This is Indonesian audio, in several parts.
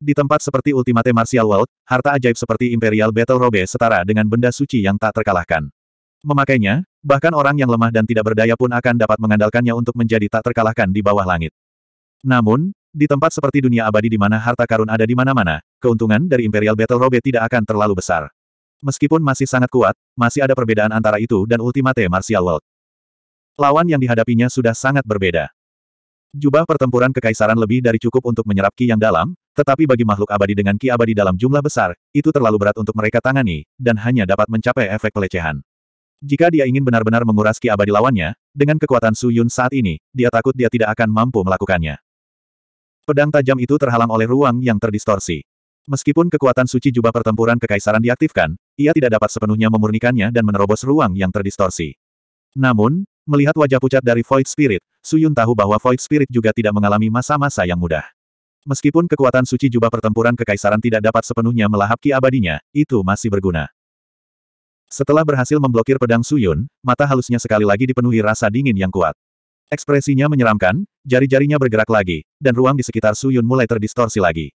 Di tempat seperti Ultimate Martial World, harta ajaib seperti Imperial Battle Robe setara dengan benda suci yang tak terkalahkan. Memakainya, bahkan orang yang lemah dan tidak berdaya pun akan dapat mengandalkannya untuk menjadi tak terkalahkan di bawah langit. Namun, di tempat seperti dunia abadi di mana harta karun ada di mana-mana, keuntungan dari Imperial Battle Robe tidak akan terlalu besar. Meskipun masih sangat kuat, masih ada perbedaan antara itu dan Ultimate Martial World. Lawan yang dihadapinya sudah sangat berbeda. Jubah pertempuran kekaisaran lebih dari cukup untuk menyerap ki yang dalam, tetapi bagi makhluk abadi dengan ki abadi dalam jumlah besar, itu terlalu berat untuk mereka tangani, dan hanya dapat mencapai efek pelecehan. Jika dia ingin benar-benar menguras ki abadi lawannya, dengan kekuatan Su Yun saat ini, dia takut dia tidak akan mampu melakukannya. Pedang tajam itu terhalang oleh ruang yang terdistorsi. Meskipun kekuatan suci jubah pertempuran kekaisaran diaktifkan, ia tidak dapat sepenuhnya memurnikannya dan menerobos ruang yang terdistorsi. Namun, Melihat wajah pucat dari Void Spirit, Suyun tahu bahwa Void Spirit juga tidak mengalami masa-masa yang mudah. Meskipun kekuatan suci jubah pertempuran kekaisaran tidak dapat sepenuhnya melahap ki abadinya, itu masih berguna. Setelah berhasil memblokir pedang Suyun, mata halusnya sekali lagi dipenuhi rasa dingin yang kuat. Ekspresinya menyeramkan, jari-jarinya bergerak lagi, dan ruang di sekitar Suyun mulai terdistorsi lagi.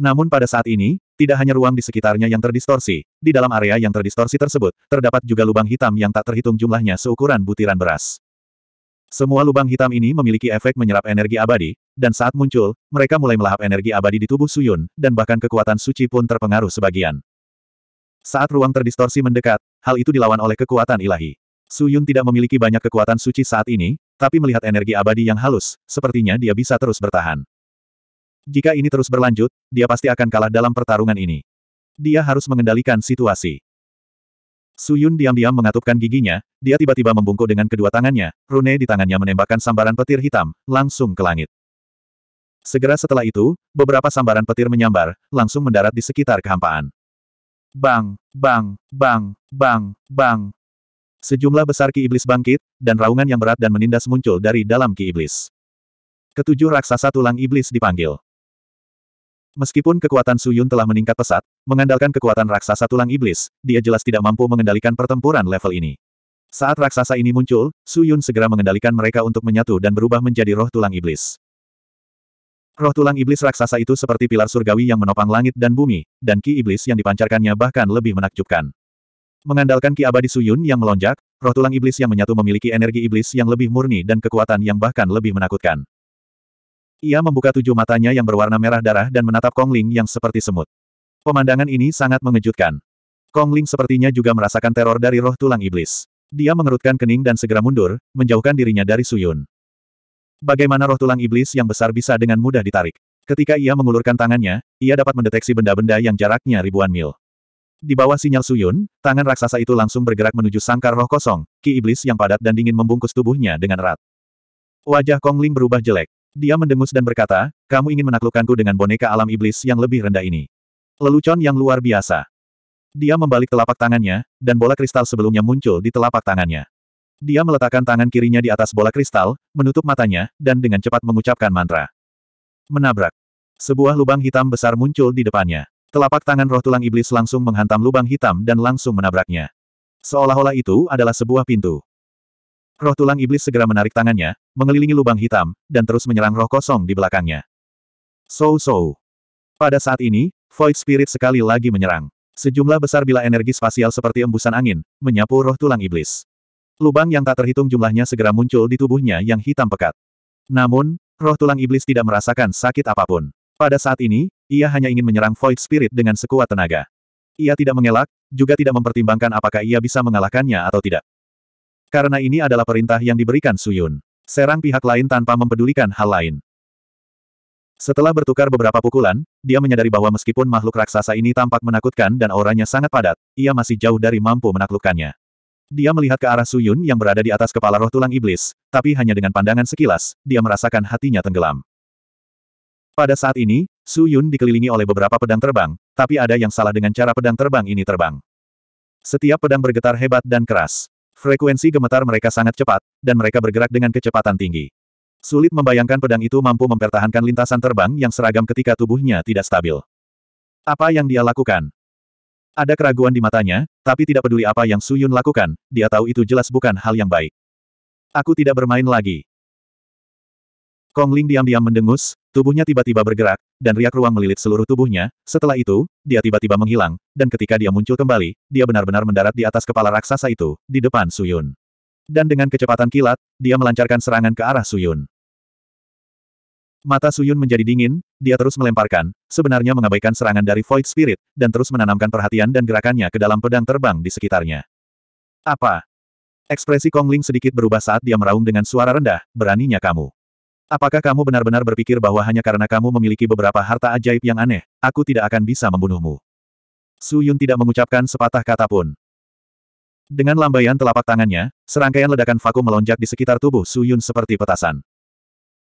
Namun pada saat ini, tidak hanya ruang di sekitarnya yang terdistorsi, di dalam area yang terdistorsi tersebut, terdapat juga lubang hitam yang tak terhitung jumlahnya seukuran butiran beras. Semua lubang hitam ini memiliki efek menyerap energi abadi, dan saat muncul, mereka mulai melahap energi abadi di tubuh Suyun, dan bahkan kekuatan suci pun terpengaruh sebagian. Saat ruang terdistorsi mendekat, hal itu dilawan oleh kekuatan ilahi. Suyun tidak memiliki banyak kekuatan suci saat ini, tapi melihat energi abadi yang halus, sepertinya dia bisa terus bertahan. Jika ini terus berlanjut, dia pasti akan kalah dalam pertarungan ini. Dia harus mengendalikan situasi. Suyun diam-diam mengatupkan giginya, dia tiba-tiba membungkuk dengan kedua tangannya, rune di tangannya menembakkan sambaran petir hitam, langsung ke langit. Segera setelah itu, beberapa sambaran petir menyambar, langsung mendarat di sekitar kehampaan. Bang, bang, bang, bang, bang. Sejumlah besar ki iblis bangkit, dan raungan yang berat dan menindas muncul dari dalam ki iblis. Ketujuh raksasa tulang iblis dipanggil. Meskipun kekuatan Suyun telah meningkat pesat, mengandalkan kekuatan raksasa tulang iblis, dia jelas tidak mampu mengendalikan pertempuran level ini. Saat raksasa ini muncul, Suyun segera mengendalikan mereka untuk menyatu dan berubah menjadi roh tulang iblis. Roh tulang iblis raksasa itu seperti pilar surgawi yang menopang langit dan bumi, dan ki iblis yang dipancarkannya bahkan lebih menakjubkan. Mengandalkan ki abadi Suyun yang melonjak, roh tulang iblis yang menyatu memiliki energi iblis yang lebih murni dan kekuatan yang bahkan lebih menakutkan. Ia membuka tujuh matanya yang berwarna merah darah dan menatap Kong Ling yang seperti semut. Pemandangan ini sangat mengejutkan. Kong Ling sepertinya juga merasakan teror dari roh tulang iblis. Dia mengerutkan kening dan segera mundur, menjauhkan dirinya dari Suyun. Bagaimana roh tulang iblis yang besar bisa dengan mudah ditarik? Ketika ia mengulurkan tangannya, ia dapat mendeteksi benda-benda yang jaraknya ribuan mil. Di bawah sinyal Suyun, tangan raksasa itu langsung bergerak menuju sangkar roh kosong, ki iblis yang padat dan dingin membungkus tubuhnya dengan erat. Wajah Kong Ling berubah jelek. Dia mendengus dan berkata, kamu ingin menaklukkanku dengan boneka alam iblis yang lebih rendah ini. Lelucon yang luar biasa. Dia membalik telapak tangannya, dan bola kristal sebelumnya muncul di telapak tangannya. Dia meletakkan tangan kirinya di atas bola kristal, menutup matanya, dan dengan cepat mengucapkan mantra. Menabrak. Sebuah lubang hitam besar muncul di depannya. Telapak tangan roh tulang iblis langsung menghantam lubang hitam dan langsung menabraknya. Seolah-olah itu adalah sebuah pintu. Roh tulang iblis segera menarik tangannya, mengelilingi lubang hitam, dan terus menyerang roh kosong di belakangnya. So-so. Pada saat ini, Void Spirit sekali lagi menyerang. Sejumlah besar bila energi spasial seperti embusan angin, menyapu roh tulang iblis. Lubang yang tak terhitung jumlahnya segera muncul di tubuhnya yang hitam pekat. Namun, roh tulang iblis tidak merasakan sakit apa pun. Pada saat ini, ia hanya ingin menyerang Void Spirit dengan sekuat tenaga. Ia tidak mengelak, juga tidak mempertimbangkan apakah ia bisa mengalahkannya atau tidak. Karena ini adalah perintah yang diberikan Suyun. Serang pihak lain tanpa mempedulikan hal lain. Setelah bertukar beberapa pukulan, dia menyadari bahwa meskipun makhluk raksasa ini tampak menakutkan dan auranya sangat padat, ia masih jauh dari mampu menaklukkannya. Dia melihat ke arah Suyun yang berada di atas kepala roh tulang iblis, tapi hanya dengan pandangan sekilas, dia merasakan hatinya tenggelam. Pada saat ini, Suyun dikelilingi oleh beberapa pedang terbang, tapi ada yang salah dengan cara pedang terbang ini terbang. Setiap pedang bergetar hebat dan keras. Frekuensi gemetar mereka sangat cepat, dan mereka bergerak dengan kecepatan tinggi. Sulit membayangkan pedang itu mampu mempertahankan lintasan terbang yang seragam ketika tubuhnya tidak stabil. Apa yang dia lakukan? Ada keraguan di matanya, tapi tidak peduli apa yang Suyun lakukan, dia tahu itu jelas bukan hal yang baik. Aku tidak bermain lagi. Kong Ling diam-diam mendengus, tubuhnya tiba-tiba bergerak, dan riak ruang melilit seluruh tubuhnya, setelah itu, dia tiba-tiba menghilang, dan ketika dia muncul kembali, dia benar-benar mendarat di atas kepala raksasa itu, di depan Suyun. Dan dengan kecepatan kilat, dia melancarkan serangan ke arah Suyun. Mata Suyun menjadi dingin, dia terus melemparkan, sebenarnya mengabaikan serangan dari Void Spirit, dan terus menanamkan perhatian dan gerakannya ke dalam pedang terbang di sekitarnya. Apa? Ekspresi Kong Ling sedikit berubah saat dia meraung dengan suara rendah, beraninya kamu. Apakah kamu benar-benar berpikir bahwa hanya karena kamu memiliki beberapa harta ajaib yang aneh, aku tidak akan bisa membunuhmu? Suyun tidak mengucapkan sepatah kata pun. Dengan lambaian telapak tangannya, serangkaian ledakan vakum melonjak di sekitar tubuh Suyun seperti petasan.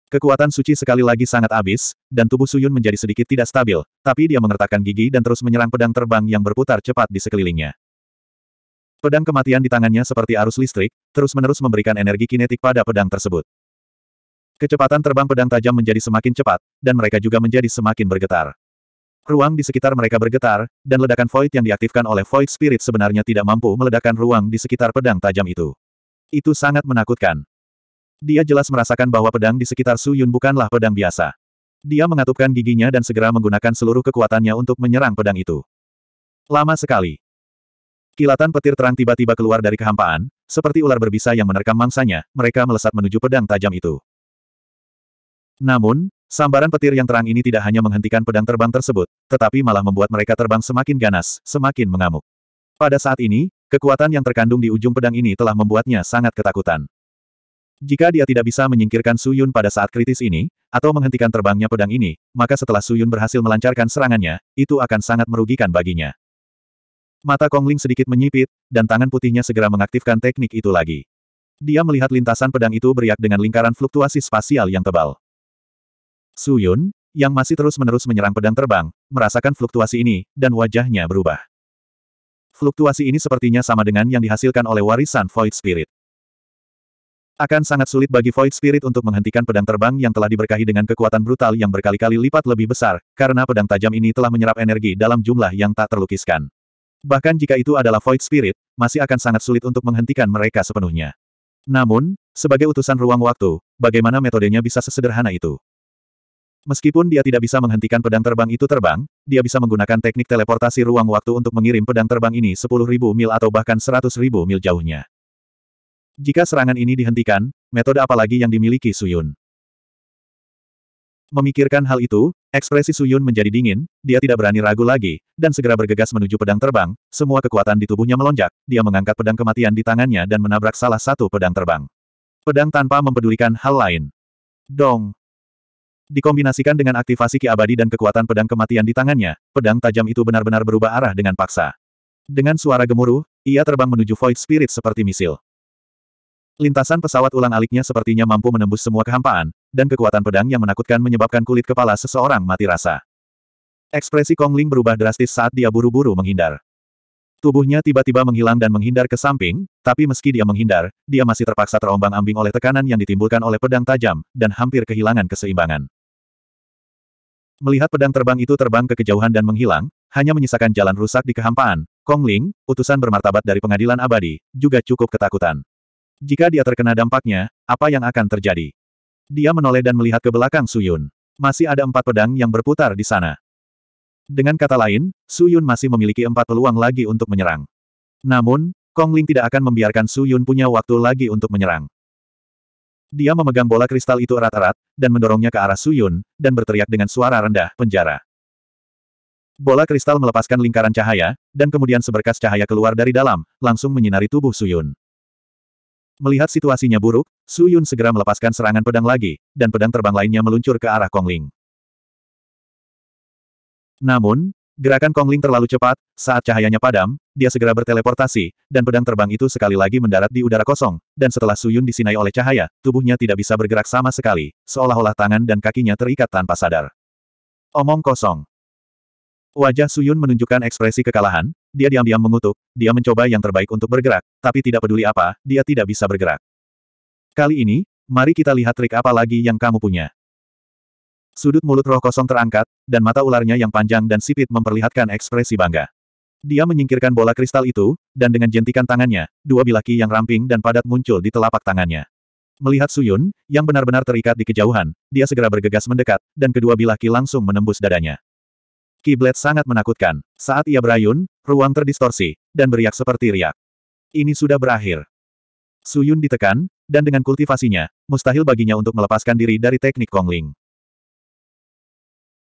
Kekuatan suci sekali lagi sangat habis, dan tubuh Suyun menjadi sedikit tidak stabil, tapi dia mengertakkan gigi dan terus menyerang pedang terbang yang berputar cepat di sekelilingnya. Pedang kematian di tangannya seperti arus listrik, terus-menerus memberikan energi kinetik pada pedang tersebut. Kecepatan terbang pedang tajam menjadi semakin cepat, dan mereka juga menjadi semakin bergetar. Ruang di sekitar mereka bergetar, dan ledakan void yang diaktifkan oleh void spirit sebenarnya tidak mampu meledakkan ruang di sekitar pedang tajam itu. Itu sangat menakutkan. Dia jelas merasakan bahwa pedang di sekitar Su Yun bukanlah pedang biasa. Dia mengatupkan giginya dan segera menggunakan seluruh kekuatannya untuk menyerang pedang itu. Lama sekali. Kilatan petir terang tiba-tiba keluar dari kehampaan, seperti ular berbisa yang menerkam mangsanya, mereka melesat menuju pedang tajam itu. Namun, sambaran petir yang terang ini tidak hanya menghentikan pedang terbang tersebut, tetapi malah membuat mereka terbang semakin ganas, semakin mengamuk. Pada saat ini, kekuatan yang terkandung di ujung pedang ini telah membuatnya sangat ketakutan. Jika dia tidak bisa menyingkirkan Suyun pada saat kritis ini, atau menghentikan terbangnya pedang ini, maka setelah Suyun berhasil melancarkan serangannya, itu akan sangat merugikan baginya. Mata Kong Ling sedikit menyipit, dan tangan putihnya segera mengaktifkan teknik itu lagi. Dia melihat lintasan pedang itu beriak dengan lingkaran fluktuasi spasial yang tebal. Suyun, yang masih terus-menerus menyerang pedang terbang, merasakan fluktuasi ini, dan wajahnya berubah. Fluktuasi ini sepertinya sama dengan yang dihasilkan oleh warisan Void Spirit. Akan sangat sulit bagi Void Spirit untuk menghentikan pedang terbang yang telah diberkahi dengan kekuatan brutal yang berkali-kali lipat lebih besar, karena pedang tajam ini telah menyerap energi dalam jumlah yang tak terlukiskan. Bahkan jika itu adalah Void Spirit, masih akan sangat sulit untuk menghentikan mereka sepenuhnya. Namun, sebagai utusan ruang waktu, bagaimana metodenya bisa sesederhana itu? Meskipun dia tidak bisa menghentikan pedang terbang itu terbang, dia bisa menggunakan teknik teleportasi ruang waktu untuk mengirim pedang terbang ini 10.000 mil atau bahkan 100.000 mil jauhnya. Jika serangan ini dihentikan, metode apa lagi yang dimiliki Suyun? Memikirkan hal itu, ekspresi Suyun menjadi dingin, dia tidak berani ragu lagi, dan segera bergegas menuju pedang terbang, semua kekuatan di tubuhnya melonjak, dia mengangkat pedang kematian di tangannya dan menabrak salah satu pedang terbang. Pedang tanpa mempedulikan hal lain. Dong! Dikombinasikan dengan aktivasi ki abadi dan kekuatan pedang kematian di tangannya, pedang tajam itu benar-benar berubah arah dengan paksa. Dengan suara gemuruh, ia terbang menuju Void Spirit seperti misil. Lintasan pesawat ulang-aliknya sepertinya mampu menembus semua kehampaan, dan kekuatan pedang yang menakutkan menyebabkan kulit kepala seseorang mati rasa. Ekspresi Kong Ling berubah drastis saat dia buru-buru menghindar. Tubuhnya tiba-tiba menghilang dan menghindar ke samping, tapi meski dia menghindar, dia masih terpaksa terombang-ambing oleh tekanan yang ditimbulkan oleh pedang tajam, dan hampir kehilangan keseimbangan. Melihat pedang terbang itu terbang ke kejauhan dan menghilang, hanya menyisakan jalan rusak di kehampaan, Kong Ling, utusan bermartabat dari pengadilan abadi, juga cukup ketakutan. Jika dia terkena dampaknya, apa yang akan terjadi? Dia menoleh dan melihat ke belakang Suyun. Masih ada empat pedang yang berputar di sana. Dengan kata lain, Suyun masih memiliki empat peluang lagi untuk menyerang. Namun, Kong Ling tidak akan membiarkan Suyun punya waktu lagi untuk menyerang. Dia memegang bola kristal itu erat-erat, dan mendorongnya ke arah Suyun, dan berteriak dengan suara rendah, penjara. Bola kristal melepaskan lingkaran cahaya, dan kemudian seberkas cahaya keluar dari dalam, langsung menyinari tubuh Suyun. Melihat situasinya buruk, Su Yun segera melepaskan serangan pedang lagi, dan pedang terbang lainnya meluncur ke arah Kong Ling. Namun, gerakan Kong Ling terlalu cepat, saat cahayanya padam, dia segera berteleportasi, dan pedang terbang itu sekali lagi mendarat di udara kosong, dan setelah Su Yun disinai oleh cahaya, tubuhnya tidak bisa bergerak sama sekali, seolah-olah tangan dan kakinya terikat tanpa sadar. Omong kosong. Wajah Suyun menunjukkan ekspresi kekalahan, dia diam-diam mengutuk, dia mencoba yang terbaik untuk bergerak, tapi tidak peduli apa, dia tidak bisa bergerak. Kali ini, mari kita lihat trik apa lagi yang kamu punya. Sudut mulut roh kosong terangkat, dan mata ularnya yang panjang dan sipit memperlihatkan ekspresi bangga. Dia menyingkirkan bola kristal itu, dan dengan jentikan tangannya, dua bilaki yang ramping dan padat muncul di telapak tangannya. Melihat Suyun, yang benar-benar terikat di kejauhan, dia segera bergegas mendekat, dan kedua bilah ki langsung menembus dadanya. Kiblet sangat menakutkan. Saat ia berayun, ruang terdistorsi, dan beriak seperti riak. Ini sudah berakhir. Suyun ditekan, dan dengan kultivasinya, mustahil baginya untuk melepaskan diri dari teknik Kongling.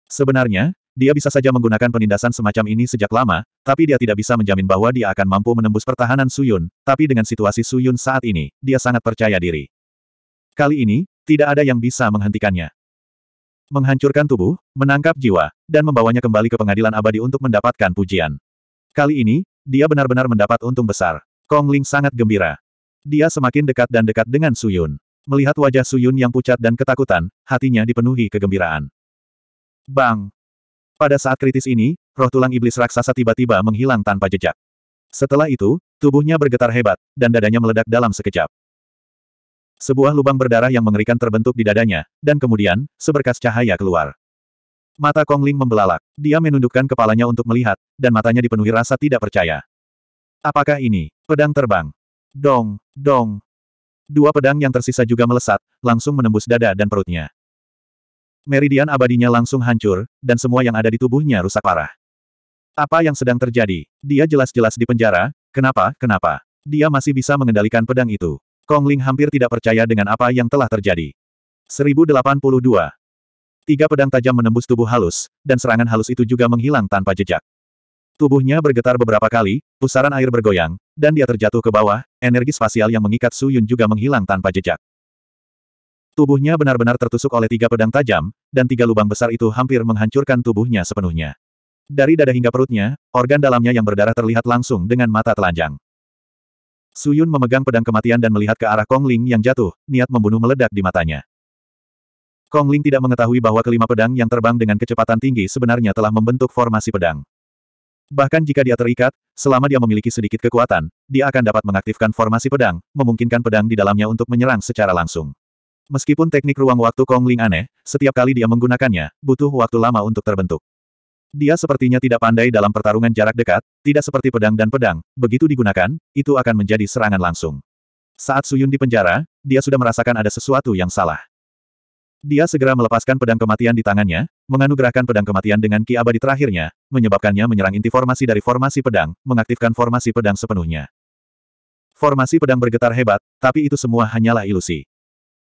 Sebenarnya, dia bisa saja menggunakan penindasan semacam ini sejak lama, tapi dia tidak bisa menjamin bahwa dia akan mampu menembus pertahanan Suyun, tapi dengan situasi Suyun saat ini, dia sangat percaya diri. Kali ini, tidak ada yang bisa menghentikannya. Menghancurkan tubuh, menangkap jiwa, dan membawanya kembali ke pengadilan abadi untuk mendapatkan pujian. Kali ini, dia benar-benar mendapat untung besar. Kong Ling sangat gembira. Dia semakin dekat dan dekat dengan Suyun. Melihat wajah Suyun yang pucat dan ketakutan, hatinya dipenuhi kegembiraan. Bang! Pada saat kritis ini, roh tulang iblis raksasa tiba-tiba menghilang tanpa jejak. Setelah itu, tubuhnya bergetar hebat, dan dadanya meledak dalam sekejap. Sebuah lubang berdarah yang mengerikan terbentuk di dadanya, dan kemudian, seberkas cahaya keluar. Mata Kong Ling membelalak. Dia menundukkan kepalanya untuk melihat, dan matanya dipenuhi rasa tidak percaya. Apakah ini pedang terbang? Dong, dong. Dua pedang yang tersisa juga melesat, langsung menembus dada dan perutnya. Meridian abadinya langsung hancur, dan semua yang ada di tubuhnya rusak parah. Apa yang sedang terjadi? Dia jelas-jelas di penjara, kenapa, kenapa? Dia masih bisa mengendalikan pedang itu. Kong Ling hampir tidak percaya dengan apa yang telah terjadi. 1082. Tiga pedang tajam menembus tubuh halus, dan serangan halus itu juga menghilang tanpa jejak. Tubuhnya bergetar beberapa kali, pusaran air bergoyang, dan dia terjatuh ke bawah, energi spasial yang mengikat Su Yun juga menghilang tanpa jejak. Tubuhnya benar-benar tertusuk oleh tiga pedang tajam, dan tiga lubang besar itu hampir menghancurkan tubuhnya sepenuhnya. Dari dada hingga perutnya, organ dalamnya yang berdarah terlihat langsung dengan mata telanjang. Suyun memegang pedang kematian dan melihat ke arah Kong Ling yang jatuh, niat membunuh meledak di matanya. Kong Ling tidak mengetahui bahwa kelima pedang yang terbang dengan kecepatan tinggi sebenarnya telah membentuk formasi pedang. Bahkan jika dia terikat, selama dia memiliki sedikit kekuatan, dia akan dapat mengaktifkan formasi pedang, memungkinkan pedang di dalamnya untuk menyerang secara langsung. Meskipun teknik ruang waktu Kong Ling aneh, setiap kali dia menggunakannya, butuh waktu lama untuk terbentuk. Dia sepertinya tidak pandai dalam pertarungan jarak dekat, tidak seperti pedang dan pedang, begitu digunakan, itu akan menjadi serangan langsung. Saat Suyun di penjara, dia sudah merasakan ada sesuatu yang salah. Dia segera melepaskan pedang kematian di tangannya, menganugerahkan pedang kematian dengan ki abadi terakhirnya, menyebabkannya menyerang inti formasi dari formasi pedang, mengaktifkan formasi pedang sepenuhnya. Formasi pedang bergetar hebat, tapi itu semua hanyalah ilusi.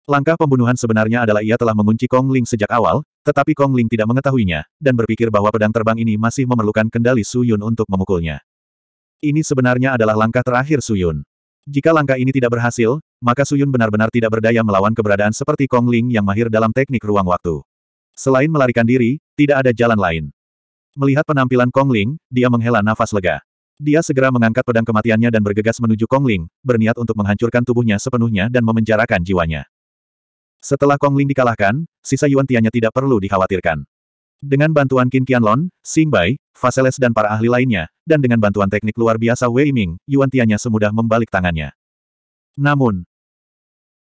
Langkah pembunuhan sebenarnya adalah ia telah mengunci Kong Ling sejak awal, tetapi Kong Ling tidak mengetahuinya, dan berpikir bahwa pedang terbang ini masih memerlukan kendali Su Yun untuk memukulnya. Ini sebenarnya adalah langkah terakhir Su Yun. Jika langkah ini tidak berhasil, maka Su Yun benar-benar tidak berdaya melawan keberadaan seperti Kong Ling yang mahir dalam teknik ruang waktu. Selain melarikan diri, tidak ada jalan lain. Melihat penampilan Kong Ling, dia menghela nafas lega. Dia segera mengangkat pedang kematiannya dan bergegas menuju Kong Ling, berniat untuk menghancurkan tubuhnya sepenuhnya dan memenjarakan jiwanya. Setelah Kong Ling dikalahkan, sisa Yuan Tianya tidak perlu dikhawatirkan. Dengan bantuan Qin Qianlong, Xing Bai, Faseles dan para ahli lainnya, dan dengan bantuan teknik luar biasa Wei Ming, Yuan Tianya semudah membalik tangannya. Namun,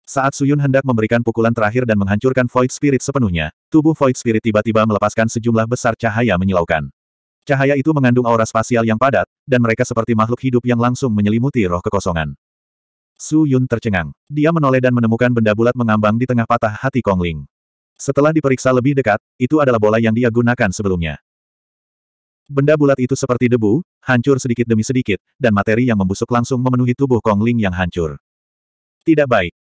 saat Suyun hendak memberikan pukulan terakhir dan menghancurkan Void Spirit sepenuhnya, tubuh Void Spirit tiba-tiba melepaskan sejumlah besar cahaya menyilaukan. Cahaya itu mengandung aura spasial yang padat, dan mereka seperti makhluk hidup yang langsung menyelimuti roh kekosongan. Su Yun tercengang. Dia menoleh dan menemukan benda bulat mengambang di tengah patah hati Kong Ling. Setelah diperiksa lebih dekat, itu adalah bola yang dia gunakan sebelumnya. Benda bulat itu seperti debu, hancur sedikit demi sedikit, dan materi yang membusuk langsung memenuhi tubuh Kong Ling yang hancur. Tidak baik.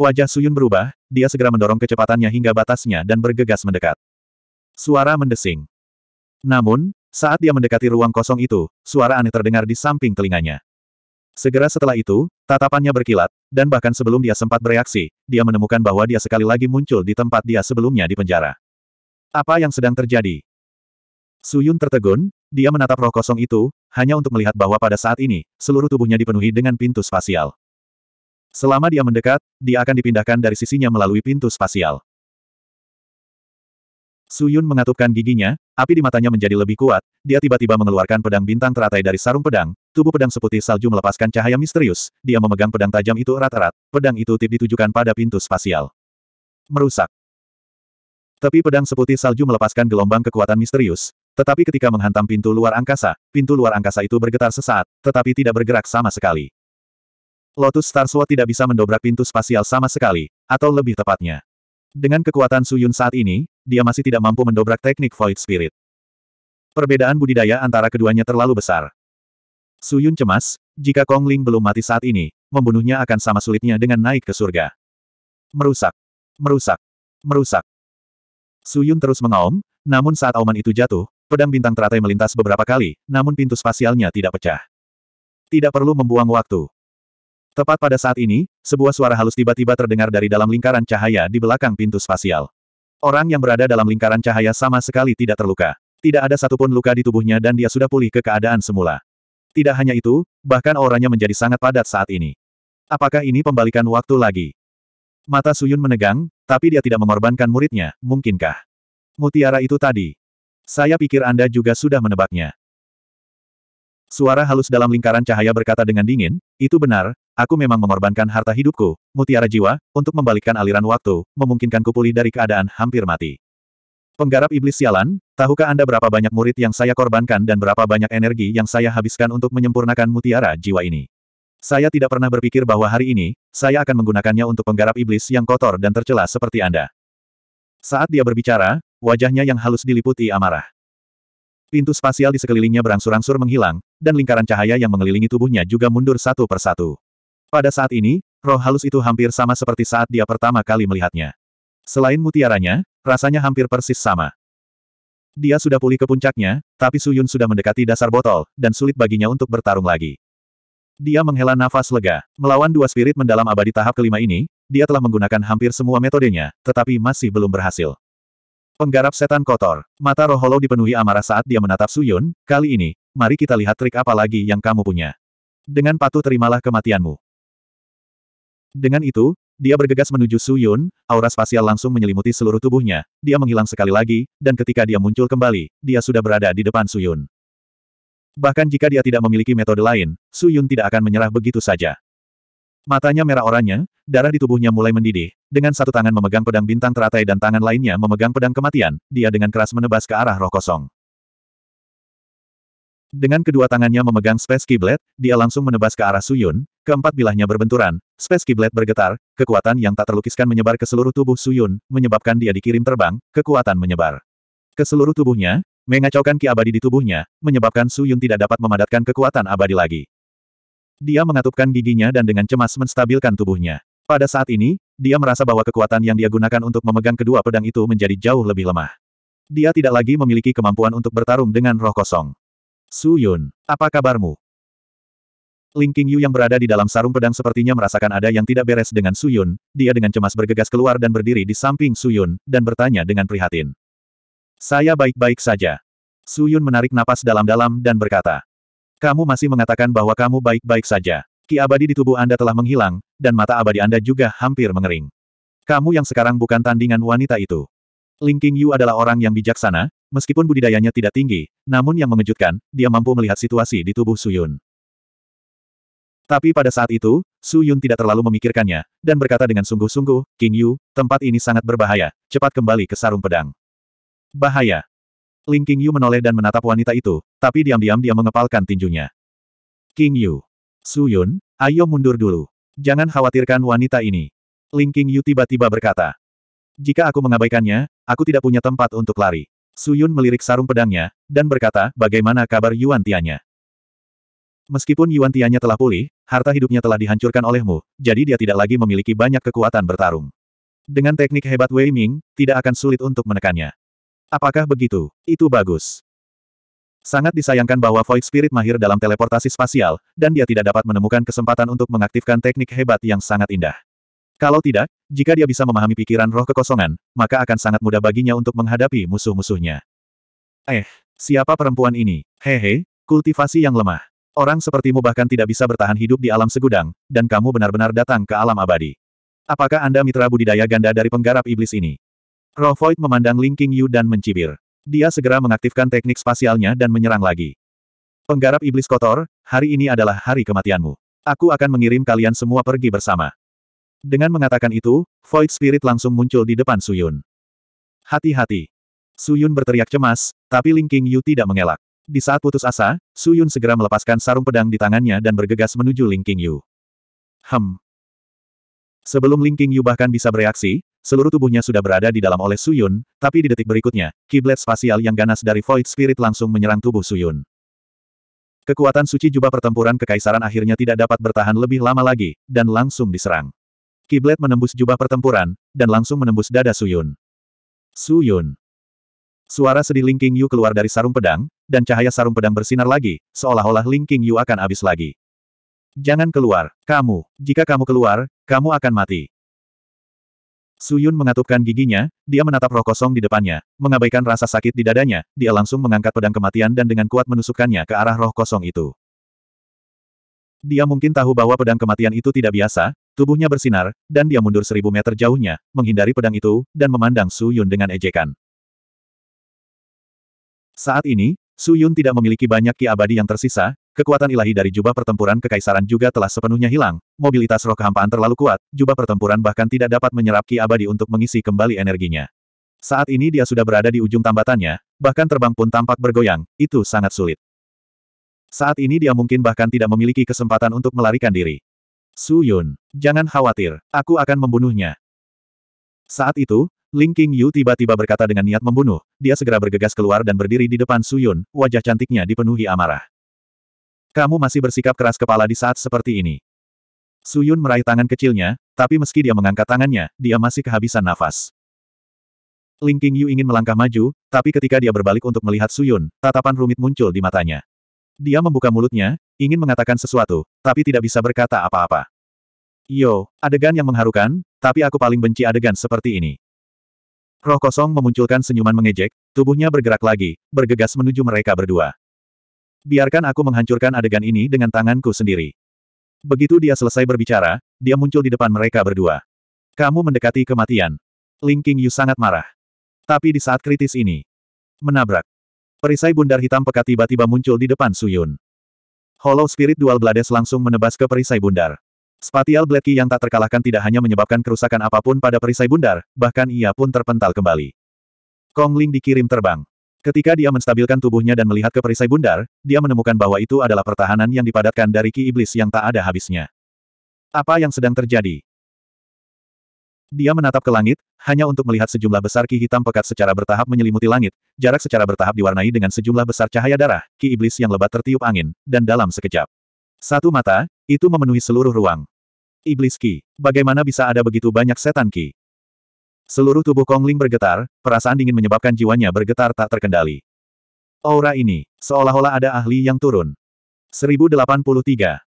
Wajah Su Yun berubah, dia segera mendorong kecepatannya hingga batasnya dan bergegas mendekat. Suara mendesing. Namun, saat dia mendekati ruang kosong itu, suara aneh terdengar di samping telinganya. Segera setelah itu, tatapannya berkilat, dan bahkan sebelum dia sempat bereaksi, dia menemukan bahwa dia sekali lagi muncul di tempat dia sebelumnya di penjara. Apa yang sedang terjadi? Suyun tertegun, dia menatap roh kosong itu, hanya untuk melihat bahwa pada saat ini, seluruh tubuhnya dipenuhi dengan pintu spasial. Selama dia mendekat, dia akan dipindahkan dari sisinya melalui pintu spasial. Suyun mengatupkan giginya, api di matanya menjadi lebih kuat, dia tiba-tiba mengeluarkan pedang bintang teratai dari sarung pedang, tubuh pedang seputih salju melepaskan cahaya misterius, dia memegang pedang tajam itu erat-erat, pedang itu tip ditujukan pada pintu spasial. Merusak. Tepi pedang seputih salju melepaskan gelombang kekuatan misterius, tetapi ketika menghantam pintu luar angkasa, pintu luar angkasa itu bergetar sesaat, tetapi tidak bergerak sama sekali. Lotus Star Sword tidak bisa mendobrak pintu spasial sama sekali, atau lebih tepatnya. Dengan kekuatan Suyun saat ini, dia masih tidak mampu mendobrak teknik Void Spirit. Perbedaan budidaya antara keduanya terlalu besar. Suyun cemas, jika Kong Ling belum mati saat ini, membunuhnya akan sama sulitnya dengan naik ke surga. Merusak. Merusak. Merusak. Suyun terus mengaum, namun saat auman itu jatuh, pedang bintang teratai melintas beberapa kali, namun pintu spasialnya tidak pecah. Tidak perlu membuang waktu. Tepat pada saat ini, sebuah suara halus tiba-tiba terdengar dari dalam lingkaran cahaya di belakang pintu spasial. Orang yang berada dalam lingkaran cahaya sama sekali tidak terluka. Tidak ada satupun luka di tubuhnya dan dia sudah pulih ke keadaan semula. Tidak hanya itu, bahkan auranya menjadi sangat padat saat ini. Apakah ini pembalikan waktu lagi? Mata Suyun menegang, tapi dia tidak mengorbankan muridnya, mungkinkah? Mutiara itu tadi. Saya pikir Anda juga sudah menebaknya. Suara halus dalam lingkaran cahaya berkata dengan dingin, itu benar, aku memang mengorbankan harta hidupku, mutiara jiwa, untuk membalikkan aliran waktu, memungkinkan pulih dari keadaan hampir mati. Penggarap iblis sialan, tahukah Anda berapa banyak murid yang saya korbankan dan berapa banyak energi yang saya habiskan untuk menyempurnakan mutiara jiwa ini? Saya tidak pernah berpikir bahwa hari ini, saya akan menggunakannya untuk penggarap iblis yang kotor dan tercela seperti Anda. Saat dia berbicara, wajahnya yang halus diliputi amarah. Pintu spasial di sekelilingnya berangsur-angsur menghilang, dan lingkaran cahaya yang mengelilingi tubuhnya juga mundur satu persatu. Pada saat ini, roh halus itu hampir sama seperti saat dia pertama kali melihatnya. Selain mutiaranya, rasanya hampir persis sama. Dia sudah pulih ke puncaknya, tapi Suyun sudah mendekati dasar botol, dan sulit baginya untuk bertarung lagi. Dia menghela nafas lega. Melawan dua spirit mendalam abadi tahap kelima ini, dia telah menggunakan hampir semua metodenya, tetapi masih belum berhasil. Penggarap setan kotor. Mata roh Hollow dipenuhi amarah saat dia menatap Suyun, kali ini, mari kita lihat trik apa lagi yang kamu punya. Dengan patuh terimalah kematianmu. Dengan itu, dia bergegas menuju Su Yun, aura spasial langsung menyelimuti seluruh tubuhnya, dia menghilang sekali lagi, dan ketika dia muncul kembali, dia sudah berada di depan Su Yun. Bahkan jika dia tidak memiliki metode lain, Su Yun tidak akan menyerah begitu saja. Matanya merah oranye, darah di tubuhnya mulai mendidih, dengan satu tangan memegang pedang bintang teratai dan tangan lainnya memegang pedang kematian, dia dengan keras menebas ke arah roh kosong. Dengan kedua tangannya memegang Space Keyblade, dia langsung menebas ke arah Suyun, keempat bilahnya berbenturan, Space Keyblade bergetar, kekuatan yang tak terlukiskan menyebar ke seluruh tubuh Suyun, menyebabkan dia dikirim terbang, kekuatan menyebar. Ke seluruh tubuhnya, mengacaukan ki abadi di tubuhnya, menyebabkan Suyun tidak dapat memadatkan kekuatan abadi lagi. Dia mengatupkan giginya dan dengan cemas menstabilkan tubuhnya. Pada saat ini, dia merasa bahwa kekuatan yang dia gunakan untuk memegang kedua pedang itu menjadi jauh lebih lemah. Dia tidak lagi memiliki kemampuan untuk bertarung dengan roh kosong. Su Yun, apa kabarmu? Ling Qingyu yang berada di dalam sarung pedang sepertinya merasakan ada yang tidak beres dengan Su Yun, dia dengan cemas bergegas keluar dan berdiri di samping Su Yun, dan bertanya dengan prihatin. Saya baik-baik saja. Su Yun menarik napas dalam-dalam dan berkata. Kamu masih mengatakan bahwa kamu baik-baik saja. Ki abadi di tubuh Anda telah menghilang, dan mata abadi Anda juga hampir mengering. Kamu yang sekarang bukan tandingan wanita itu. Ling Qingyu adalah orang yang bijaksana, meskipun budidayanya tidak tinggi, namun yang mengejutkan, dia mampu melihat situasi di tubuh Suyun. Tapi pada saat itu, Su Yun tidak terlalu memikirkannya, dan berkata dengan sungguh-sungguh, King Yu, tempat ini sangat berbahaya, cepat kembali ke sarung pedang. Bahaya. Ling King Yu menoleh dan menatap wanita itu, tapi diam-diam dia mengepalkan tinjunya. King Yu. Su Yun, ayo mundur dulu. Jangan khawatirkan wanita ini. Ling King Yu tiba-tiba berkata. Jika aku mengabaikannya, aku tidak punya tempat untuk lari. Suyun melirik sarung pedangnya, dan berkata, bagaimana kabar Yuan Tianya? Meskipun Yuan Tianya telah pulih, harta hidupnya telah dihancurkan olehmu, jadi dia tidak lagi memiliki banyak kekuatan bertarung. Dengan teknik hebat Wei Ming, tidak akan sulit untuk menekannya. Apakah begitu? Itu bagus. Sangat disayangkan bahwa Void Spirit mahir dalam teleportasi spasial, dan dia tidak dapat menemukan kesempatan untuk mengaktifkan teknik hebat yang sangat indah. Kalau tidak, jika dia bisa memahami pikiran roh kekosongan, maka akan sangat mudah baginya untuk menghadapi musuh-musuhnya. Eh, siapa perempuan ini? Hehe, kultivasi yang lemah. Orang sepertimu bahkan tidak bisa bertahan hidup di alam segudang, dan kamu benar-benar datang ke alam abadi. Apakah Anda mitra budidaya ganda dari penggarap iblis ini? Roh Void memandang Ling King Yu dan mencibir. Dia segera mengaktifkan teknik spasialnya dan menyerang lagi. Penggarap iblis kotor, hari ini adalah hari kematianmu. Aku akan mengirim kalian semua pergi bersama. Dengan mengatakan itu, Void Spirit langsung muncul di depan Suyun. Hati-hati. Suyun berteriak cemas, tapi Ling King Yu tidak mengelak. Di saat putus asa, Suyun segera melepaskan sarung pedang di tangannya dan bergegas menuju Ling King Yu. Hem. Sebelum Ling Qingyu bahkan bisa bereaksi, seluruh tubuhnya sudah berada di dalam oleh Suyun, tapi di detik berikutnya, kiblat spasial yang ganas dari Void Spirit langsung menyerang tubuh Suyun. Kekuatan suci jubah pertempuran kekaisaran akhirnya tidak dapat bertahan lebih lama lagi, dan langsung diserang. Kiblat menembus jubah pertempuran, dan langsung menembus dada Suyun. Suyun. Suara sedih Ling Qingyu keluar dari sarung pedang, dan cahaya sarung pedang bersinar lagi, seolah-olah Ling Qingyu akan habis lagi. Jangan keluar, kamu. Jika kamu keluar, kamu akan mati. Suyun mengatupkan giginya, dia menatap roh kosong di depannya, mengabaikan rasa sakit di dadanya, dia langsung mengangkat pedang kematian dan dengan kuat menusukkannya ke arah roh kosong itu. Dia mungkin tahu bahwa pedang kematian itu tidak biasa, tubuhnya bersinar, dan dia mundur seribu meter jauhnya, menghindari pedang itu, dan memandang Suyun dengan ejekan. Saat ini, Suyun tidak memiliki banyak ki abadi yang tersisa, Kekuatan ilahi dari jubah pertempuran kekaisaran juga telah sepenuhnya hilang, mobilitas roh kehampaan terlalu kuat, jubah pertempuran bahkan tidak dapat menyerap ki abadi untuk mengisi kembali energinya. Saat ini dia sudah berada di ujung tambatannya, bahkan terbang pun tampak bergoyang, itu sangat sulit. Saat ini dia mungkin bahkan tidak memiliki kesempatan untuk melarikan diri. Su Yun, jangan khawatir, aku akan membunuhnya. Saat itu, Ling King Yu tiba-tiba berkata dengan niat membunuh, dia segera bergegas keluar dan berdiri di depan Su Yun, wajah cantiknya dipenuhi amarah. Kamu masih bersikap keras kepala di saat seperti ini. Suyun meraih tangan kecilnya, tapi meski dia mengangkat tangannya, dia masih kehabisan nafas. Ling Qingyu ingin melangkah maju, tapi ketika dia berbalik untuk melihat Suyun, tatapan rumit muncul di matanya. Dia membuka mulutnya, ingin mengatakan sesuatu, tapi tidak bisa berkata apa-apa. Yo, adegan yang mengharukan, tapi aku paling benci adegan seperti ini. Roh kosong memunculkan senyuman mengejek, tubuhnya bergerak lagi, bergegas menuju mereka berdua. Biarkan aku menghancurkan adegan ini dengan tanganku sendiri. Begitu dia selesai berbicara, dia muncul di depan mereka berdua. Kamu mendekati kematian. Ling Yu sangat marah. Tapi di saat kritis ini, menabrak. Perisai bundar hitam pekat tiba-tiba muncul di depan Suyun. Hollow Spirit Dual Blades langsung menebas ke perisai bundar. Spatial Blade Key yang tak terkalahkan tidak hanya menyebabkan kerusakan apa pun pada perisai bundar, bahkan ia pun terpental kembali. Kong Ling dikirim terbang. Ketika dia menstabilkan tubuhnya dan melihat ke perisai bundar, dia menemukan bahwa itu adalah pertahanan yang dipadatkan dari ki iblis yang tak ada habisnya. Apa yang sedang terjadi? Dia menatap ke langit, hanya untuk melihat sejumlah besar ki hitam pekat secara bertahap menyelimuti langit, jarak secara bertahap diwarnai dengan sejumlah besar cahaya darah, ki iblis yang lebat tertiup angin, dan dalam sekejap. Satu mata, itu memenuhi seluruh ruang. Iblis ki, bagaimana bisa ada begitu banyak setan ki? Seluruh tubuh Kong Ling bergetar, perasaan dingin menyebabkan jiwanya bergetar tak terkendali. Aura ini, seolah-olah ada ahli yang turun. 1083.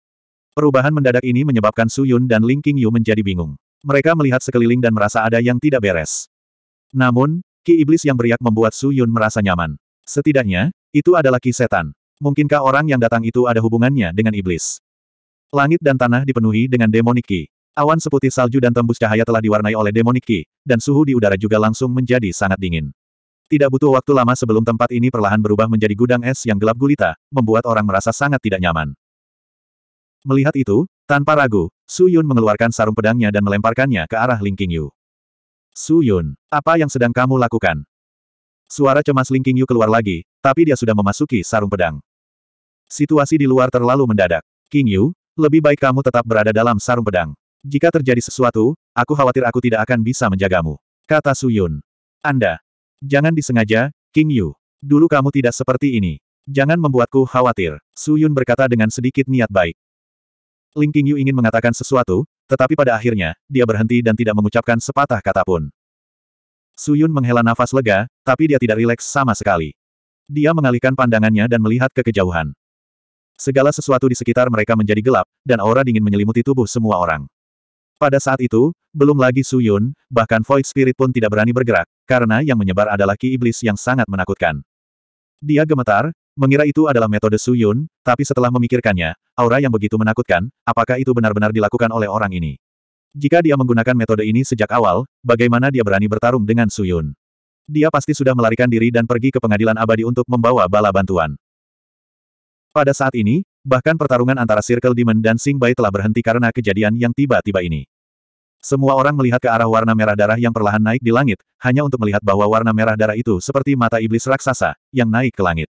Perubahan mendadak ini menyebabkan Su Yun dan Ling Yu menjadi bingung. Mereka melihat sekeliling dan merasa ada yang tidak beres. Namun, ki iblis yang beriak membuat Su Yun merasa nyaman. Setidaknya, itu adalah ki setan. Mungkinkah orang yang datang itu ada hubungannya dengan iblis? Langit dan tanah dipenuhi dengan demonik ki. Awan seputih salju dan tembus cahaya telah diwarnai oleh demonik ki, dan suhu di udara juga langsung menjadi sangat dingin. Tidak butuh waktu lama sebelum tempat ini perlahan berubah menjadi gudang es yang gelap gulita, membuat orang merasa sangat tidak nyaman. Melihat itu, tanpa ragu, Su Yun mengeluarkan sarung pedangnya dan melemparkannya ke arah Ling Qingyu. Su Yun, apa yang sedang kamu lakukan? Suara cemas Ling Qingyu keluar lagi, tapi dia sudah memasuki sarung pedang. Situasi di luar terlalu mendadak. Qingyu, lebih baik kamu tetap berada dalam sarung pedang. Jika terjadi sesuatu, aku khawatir aku tidak akan bisa menjagamu. Kata Su Yun. Anda. Jangan disengaja, King Yu. Dulu kamu tidak seperti ini. Jangan membuatku khawatir. Su Yun berkata dengan sedikit niat baik. Ling King Yu ingin mengatakan sesuatu, tetapi pada akhirnya, dia berhenti dan tidak mengucapkan sepatah kata pun. Su Yun menghela nafas lega, tapi dia tidak rileks sama sekali. Dia mengalihkan pandangannya dan melihat ke kejauhan. Segala sesuatu di sekitar mereka menjadi gelap, dan aura dingin menyelimuti tubuh semua orang. Pada saat itu, belum lagi Su Yun, bahkan Void Spirit pun tidak berani bergerak, karena yang menyebar adalah ki iblis yang sangat menakutkan. Dia gemetar, mengira itu adalah metode Su Yun, tapi setelah memikirkannya, aura yang begitu menakutkan, apakah itu benar-benar dilakukan oleh orang ini? Jika dia menggunakan metode ini sejak awal, bagaimana dia berani bertarung dengan Su Yun? Dia pasti sudah melarikan diri dan pergi ke pengadilan abadi untuk membawa bala bantuan. Pada saat ini, bahkan pertarungan antara Circle Demon dan Sing Bai telah berhenti karena kejadian yang tiba-tiba ini. Semua orang melihat ke arah warna merah darah yang perlahan naik di langit, hanya untuk melihat bahwa warna merah darah itu seperti mata iblis raksasa, yang naik ke langit.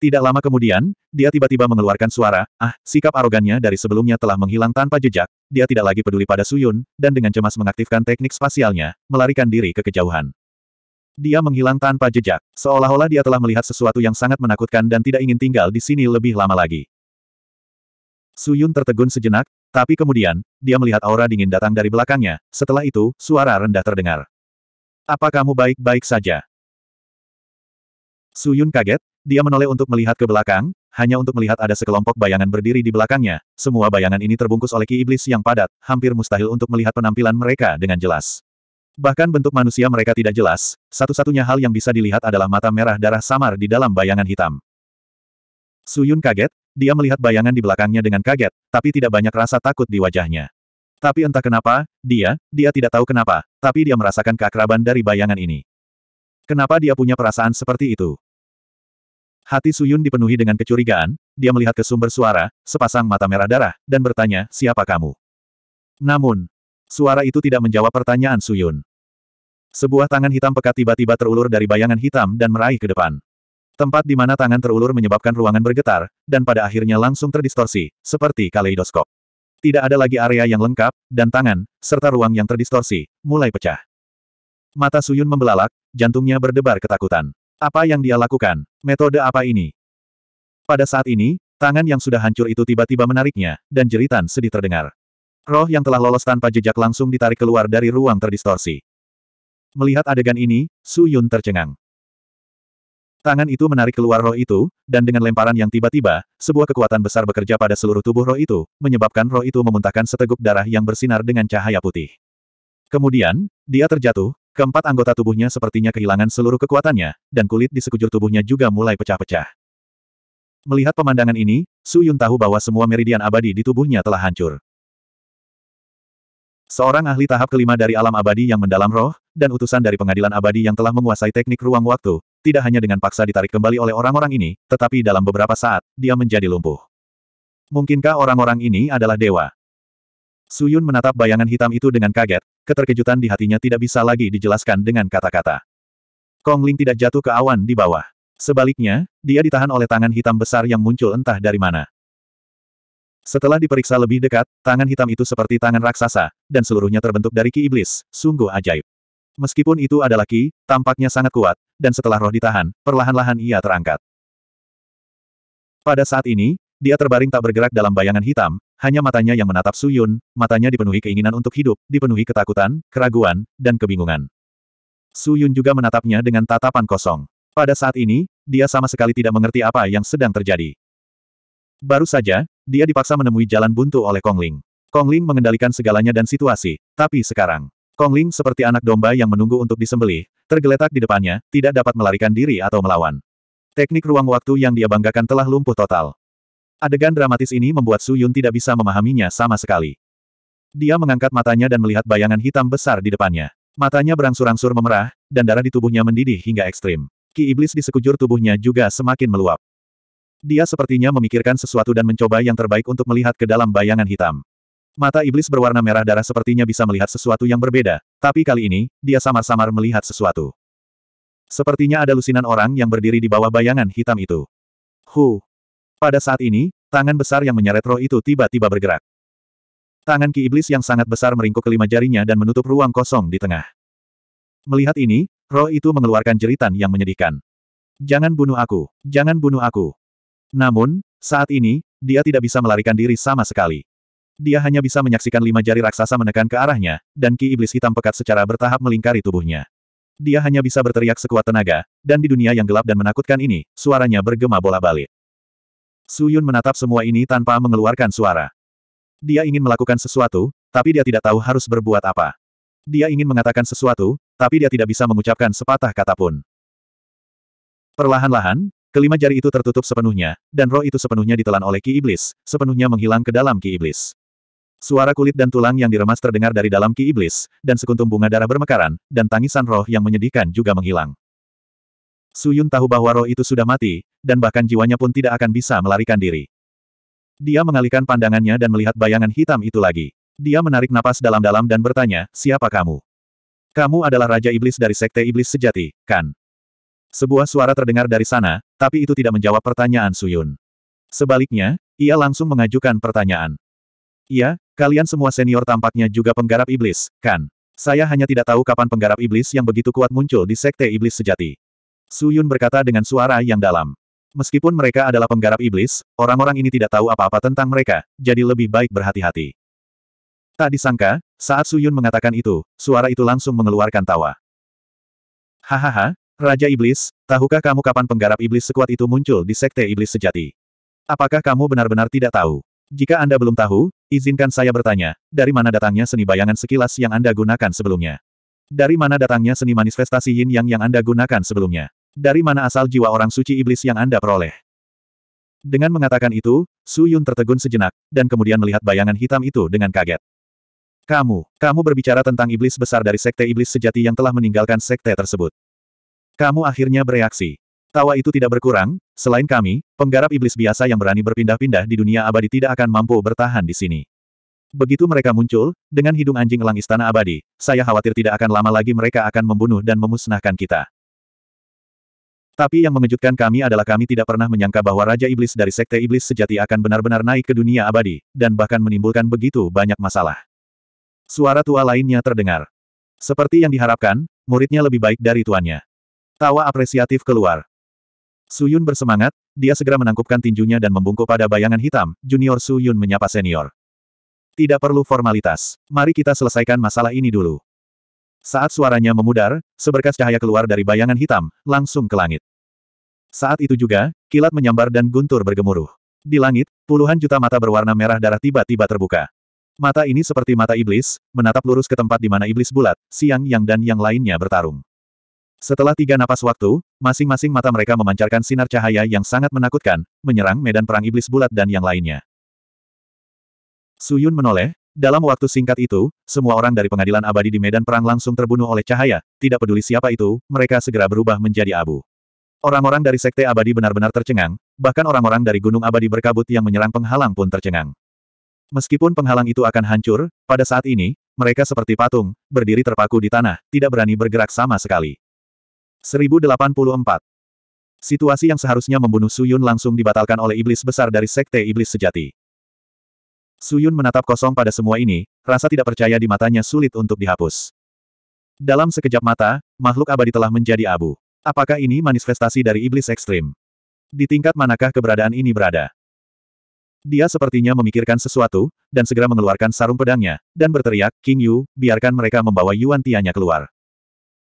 Tidak lama kemudian, dia tiba-tiba mengeluarkan suara, ah, sikap arogannya dari sebelumnya telah menghilang tanpa jejak, dia tidak lagi peduli pada Suyun, dan dengan cemas mengaktifkan teknik spasialnya, melarikan diri ke kejauhan. Dia menghilang tanpa jejak, seolah-olah dia telah melihat sesuatu yang sangat menakutkan dan tidak ingin tinggal di sini lebih lama lagi. Suyun tertegun sejenak, tapi kemudian, dia melihat aura dingin datang dari belakangnya, setelah itu, suara rendah terdengar. Apa kamu baik-baik saja? Suyun kaget, dia menoleh untuk melihat ke belakang, hanya untuk melihat ada sekelompok bayangan berdiri di belakangnya. Semua bayangan ini terbungkus oleh ki iblis yang padat, hampir mustahil untuk melihat penampilan mereka dengan jelas. Bahkan bentuk manusia mereka tidak jelas, satu-satunya hal yang bisa dilihat adalah mata merah darah samar di dalam bayangan hitam. Suyun kaget, dia melihat bayangan di belakangnya dengan kaget, tapi tidak banyak rasa takut di wajahnya. Tapi entah kenapa, dia, dia tidak tahu kenapa, tapi dia merasakan keakraban dari bayangan ini. Kenapa dia punya perasaan seperti itu? Hati Suyun dipenuhi dengan kecurigaan, dia melihat ke sumber suara, sepasang mata merah darah, dan bertanya, siapa kamu? Namun, suara itu tidak menjawab pertanyaan Suyun. Sebuah tangan hitam pekat tiba-tiba terulur dari bayangan hitam dan meraih ke depan. Tempat di mana tangan terulur menyebabkan ruangan bergetar, dan pada akhirnya langsung terdistorsi, seperti kaleidoskop. Tidak ada lagi area yang lengkap, dan tangan, serta ruang yang terdistorsi, mulai pecah. Mata Suyun membelalak, jantungnya berdebar ketakutan. Apa yang dia lakukan? Metode apa ini? Pada saat ini, tangan yang sudah hancur itu tiba-tiba menariknya, dan jeritan sedih terdengar. Roh yang telah lolos tanpa jejak langsung ditarik keluar dari ruang terdistorsi. Melihat adegan ini, Su Yun tercengang. Tangan itu menarik keluar roh itu, dan dengan lemparan yang tiba-tiba, sebuah kekuatan besar bekerja pada seluruh tubuh roh itu, menyebabkan roh itu memuntahkan seteguk darah yang bersinar dengan cahaya putih. Kemudian, dia terjatuh, Keempat anggota tubuhnya sepertinya kehilangan seluruh kekuatannya, dan kulit di sekujur tubuhnya juga mulai pecah-pecah. Melihat pemandangan ini, Su Yun tahu bahwa semua meridian abadi di tubuhnya telah hancur. Seorang ahli tahap kelima dari alam abadi yang mendalam roh, dan utusan dari pengadilan abadi yang telah menguasai teknik ruang waktu, tidak hanya dengan paksa ditarik kembali oleh orang-orang ini, tetapi dalam beberapa saat, dia menjadi lumpuh. Mungkinkah orang-orang ini adalah dewa? Suyun menatap bayangan hitam itu dengan kaget, keterkejutan di hatinya tidak bisa lagi dijelaskan dengan kata-kata. Kong Ling tidak jatuh ke awan di bawah. Sebaliknya, dia ditahan oleh tangan hitam besar yang muncul entah dari mana. Setelah diperiksa lebih dekat, tangan hitam itu seperti tangan raksasa, dan seluruhnya terbentuk dari ki iblis, sungguh ajaib. Meskipun itu adalah ki, tampaknya sangat kuat, dan setelah roh ditahan, perlahan-lahan ia terangkat. Pada saat ini, dia terbaring tak bergerak dalam bayangan hitam, hanya matanya yang menatap Suyun, matanya dipenuhi keinginan untuk hidup, dipenuhi ketakutan, keraguan, dan kebingungan. Suyun juga menatapnya dengan tatapan kosong. Pada saat ini, dia sama sekali tidak mengerti apa yang sedang terjadi. Baru saja, dia dipaksa menemui jalan buntu oleh Kong Ling. Kong Ling mengendalikan segalanya dan situasi, tapi sekarang, Kong Ling seperti anak domba yang menunggu untuk disembelih, tergeletak di depannya, tidak dapat melarikan diri atau melawan. Teknik ruang waktu yang dia banggakan telah lumpuh total. Adegan dramatis ini membuat Su Yun tidak bisa memahaminya sama sekali. Dia mengangkat matanya dan melihat bayangan hitam besar di depannya. Matanya berangsur-angsur memerah, dan darah di tubuhnya mendidih hingga ekstrim. Ki iblis di sekujur tubuhnya juga semakin meluap. Dia sepertinya memikirkan sesuatu dan mencoba yang terbaik untuk melihat ke dalam bayangan hitam. Mata iblis berwarna merah darah sepertinya bisa melihat sesuatu yang berbeda, tapi kali ini, dia samar-samar melihat sesuatu. Sepertinya ada lusinan orang yang berdiri di bawah bayangan hitam itu. Hu, pada saat ini, tangan besar yang menyeret roh itu tiba-tiba bergerak. Tangan ki iblis yang sangat besar meringkuk kelima jarinya dan menutup ruang kosong di tengah. Melihat ini, roh itu mengeluarkan jeritan yang menyedihkan. Jangan bunuh aku, jangan bunuh aku. Namun, saat ini, dia tidak bisa melarikan diri sama sekali. Dia hanya bisa menyaksikan lima jari raksasa menekan ke arahnya, dan ki iblis hitam pekat secara bertahap melingkari tubuhnya. Dia hanya bisa berteriak sekuat tenaga, dan di dunia yang gelap dan menakutkan ini, suaranya bergema bola-balik. Su Yun menatap semua ini tanpa mengeluarkan suara. Dia ingin melakukan sesuatu, tapi dia tidak tahu harus berbuat apa. Dia ingin mengatakan sesuatu, tapi dia tidak bisa mengucapkan sepatah kata pun. Perlahan-lahan, kelima jari itu tertutup sepenuhnya, dan roh itu sepenuhnya ditelan oleh Ki Iblis, sepenuhnya menghilang ke dalam Ki Iblis. Suara kulit dan tulang yang diremas terdengar dari dalam Ki Iblis, dan sekuntum bunga darah bermekaran, dan tangisan roh yang menyedihkan juga menghilang. Suyun tahu bahwa roh itu sudah mati, dan bahkan jiwanya pun tidak akan bisa melarikan diri. Dia mengalihkan pandangannya dan melihat bayangan hitam itu lagi. Dia menarik napas dalam-dalam dan bertanya, siapa kamu? Kamu adalah Raja Iblis dari Sekte Iblis Sejati, kan? Sebuah suara terdengar dari sana, tapi itu tidak menjawab pertanyaan Suyun. Sebaliknya, ia langsung mengajukan pertanyaan. Iya, kalian semua senior tampaknya juga penggarap iblis, kan? Saya hanya tidak tahu kapan penggarap iblis yang begitu kuat muncul di Sekte Iblis Sejati. Suyun berkata dengan suara yang dalam. Meskipun mereka adalah penggarap iblis, orang-orang ini tidak tahu apa-apa tentang mereka, jadi lebih baik berhati-hati. Tak disangka, saat Suyun mengatakan itu, suara itu langsung mengeluarkan tawa. Hahaha, Raja Iblis, tahukah kamu kapan penggarap iblis sekuat itu muncul di Sekte Iblis Sejati? Apakah kamu benar-benar tidak tahu? Jika Anda belum tahu, izinkan saya bertanya, dari mana datangnya seni bayangan sekilas yang Anda gunakan sebelumnya? Dari mana datangnya seni manifestasi yin yang yang Anda gunakan sebelumnya? Dari mana asal jiwa orang suci iblis yang Anda peroleh? Dengan mengatakan itu, Su Yun tertegun sejenak, dan kemudian melihat bayangan hitam itu dengan kaget. Kamu, kamu berbicara tentang iblis besar dari sekte iblis sejati yang telah meninggalkan sekte tersebut. Kamu akhirnya bereaksi. Tawa itu tidak berkurang, selain kami, penggarap iblis biasa yang berani berpindah-pindah di dunia abadi tidak akan mampu bertahan di sini. Begitu mereka muncul, dengan hidung anjing elang istana abadi, saya khawatir tidak akan lama lagi mereka akan membunuh dan memusnahkan kita. Tapi yang mengejutkan kami adalah kami tidak pernah menyangka bahwa Raja Iblis dari Sekte Iblis sejati akan benar-benar naik ke dunia abadi, dan bahkan menimbulkan begitu banyak masalah. Suara tua lainnya terdengar. Seperti yang diharapkan, muridnya lebih baik dari tuannya. Tawa apresiatif keluar. Suyun bersemangat, dia segera menangkupkan tinjunya dan membungkuk pada bayangan hitam, junior Suyun menyapa senior. Tidak perlu formalitas. Mari kita selesaikan masalah ini dulu. Saat suaranya memudar, seberkas cahaya keluar dari bayangan hitam, langsung ke langit. Saat itu juga, kilat menyambar dan guntur bergemuruh. Di langit, puluhan juta mata berwarna merah darah tiba-tiba terbuka. Mata ini seperti mata iblis, menatap lurus ke tempat di mana iblis bulat, siang yang dan yang lainnya bertarung. Setelah tiga napas waktu, masing-masing mata mereka memancarkan sinar cahaya yang sangat menakutkan, menyerang medan perang iblis bulat dan yang lainnya. Suyun menoleh, dalam waktu singkat itu, semua orang dari pengadilan abadi di medan perang langsung terbunuh oleh cahaya, tidak peduli siapa itu, mereka segera berubah menjadi abu. Orang-orang dari Sekte Abadi benar-benar tercengang, bahkan orang-orang dari Gunung Abadi berkabut yang menyerang penghalang pun tercengang. Meskipun penghalang itu akan hancur, pada saat ini, mereka seperti patung, berdiri terpaku di tanah, tidak berani bergerak sama sekali. 1084 Situasi yang seharusnya membunuh Suyun langsung dibatalkan oleh iblis besar dari Sekte Iblis Sejati. Suyun menatap kosong pada semua ini, rasa tidak percaya di matanya sulit untuk dihapus. Dalam sekejap mata, makhluk abadi telah menjadi abu. Apakah ini manifestasi dari iblis ekstrim? Di tingkat manakah keberadaan ini berada? Dia sepertinya memikirkan sesuatu, dan segera mengeluarkan sarung pedangnya, dan berteriak, King Yu, biarkan mereka membawa Yuan Tianya keluar.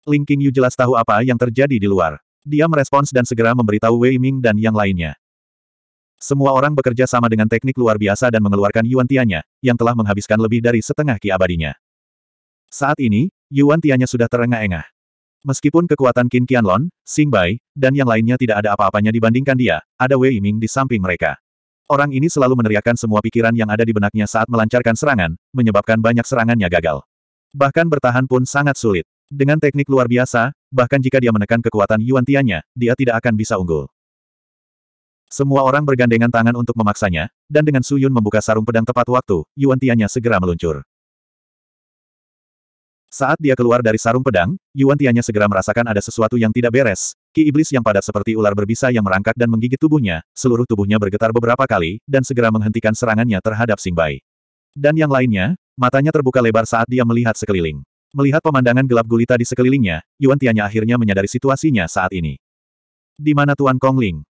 Ling King Yu jelas tahu apa yang terjadi di luar. Dia merespons dan segera memberitahu Wei Ming dan yang lainnya. Semua orang bekerja sama dengan teknik luar biasa dan mengeluarkan Yuan Tianya, yang telah menghabiskan lebih dari setengah ki abadinya. Saat ini, Yuan Tianya sudah terengah-engah. Meskipun kekuatan Qin Qianlong, Xing Bai, dan yang lainnya tidak ada apa-apanya dibandingkan dia, ada Wei Yiming di samping mereka. Orang ini selalu meneriakkan semua pikiran yang ada di benaknya saat melancarkan serangan, menyebabkan banyak serangannya gagal. Bahkan bertahan pun sangat sulit. Dengan teknik luar biasa, bahkan jika dia menekan kekuatan Yuan Tianya, dia tidak akan bisa unggul. Semua orang bergandengan tangan untuk memaksanya, dan dengan Suyun membuka sarung pedang tepat waktu, Yuan Tianya segera meluncur. Saat dia keluar dari sarung pedang, Yuan Tianya segera merasakan ada sesuatu yang tidak beres. Ki iblis yang padat seperti ular berbisa yang merangkak dan menggigit tubuhnya, seluruh tubuhnya bergetar beberapa kali, dan segera menghentikan serangannya terhadap Sing Bai. Dan yang lainnya, matanya terbuka lebar saat dia melihat sekeliling. Melihat pemandangan gelap gulita di sekelilingnya, Yuan Tianya akhirnya menyadari situasinya saat ini. Di mana Tuan Kong Ling?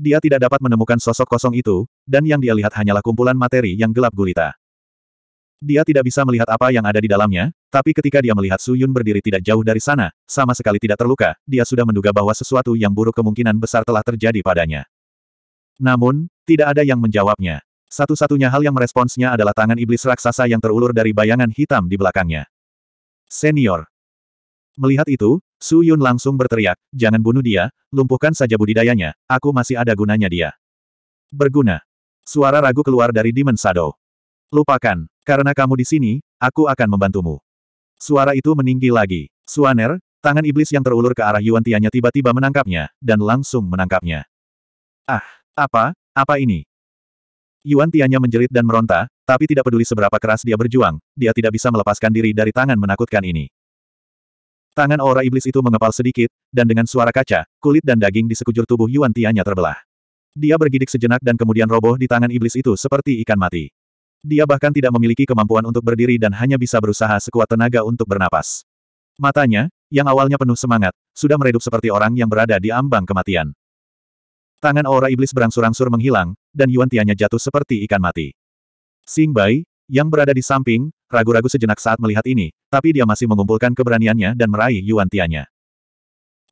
Dia tidak dapat menemukan sosok kosong itu, dan yang dia lihat hanyalah kumpulan materi yang gelap gulita. Dia tidak bisa melihat apa yang ada di dalamnya, tapi ketika dia melihat Su Yun berdiri tidak jauh dari sana, sama sekali tidak terluka, dia sudah menduga bahwa sesuatu yang buruk kemungkinan besar telah terjadi padanya. Namun, tidak ada yang menjawabnya. Satu-satunya hal yang meresponsnya adalah tangan iblis raksasa yang terulur dari bayangan hitam di belakangnya. Senior. Melihat itu, Su Yun langsung berteriak, jangan bunuh dia, lumpuhkan saja budidayanya, aku masih ada gunanya dia. Berguna. Suara ragu keluar dari Demon Shadow. Lupakan, karena kamu di sini, aku akan membantumu. Suara itu meninggi lagi. Suaner, tangan iblis yang terulur ke arah Yuan Tianya tiba-tiba menangkapnya, dan langsung menangkapnya. Ah, apa, apa ini? Yuan Tianya menjerit dan meronta, tapi tidak peduli seberapa keras dia berjuang, dia tidak bisa melepaskan diri dari tangan menakutkan ini. Tangan aura iblis itu mengepal sedikit, dan dengan suara kaca, kulit dan daging di sekujur tubuh Yuan Tianya terbelah. Dia bergidik sejenak dan kemudian roboh di tangan iblis itu seperti ikan mati. Dia bahkan tidak memiliki kemampuan untuk berdiri dan hanya bisa berusaha sekuat tenaga untuk bernapas. Matanya, yang awalnya penuh semangat, sudah meredup seperti orang yang berada di ambang kematian. Tangan aura iblis berangsur-angsur menghilang, dan Yuan Tianya jatuh seperti ikan mati. Xing Bai, yang berada di samping, ragu-ragu sejenak saat melihat ini, tapi dia masih mengumpulkan keberaniannya dan meraih Yuan Tianya.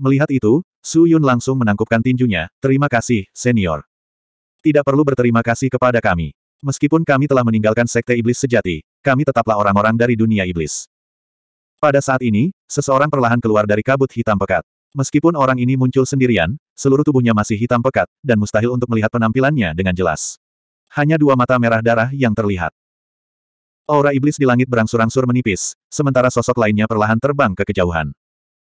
Melihat itu, Su Yun langsung menangkupkan tinjunya, terima kasih, senior. Tidak perlu berterima kasih kepada kami. Meskipun kami telah meninggalkan Sekte Iblis sejati, kami tetaplah orang-orang dari dunia iblis. Pada saat ini, seseorang perlahan keluar dari kabut hitam pekat. Meskipun orang ini muncul sendirian, seluruh tubuhnya masih hitam pekat, dan mustahil untuk melihat penampilannya dengan jelas. Hanya dua mata merah darah yang terlihat. Aura iblis di langit berangsur-angsur menipis, sementara sosok lainnya perlahan terbang ke kejauhan.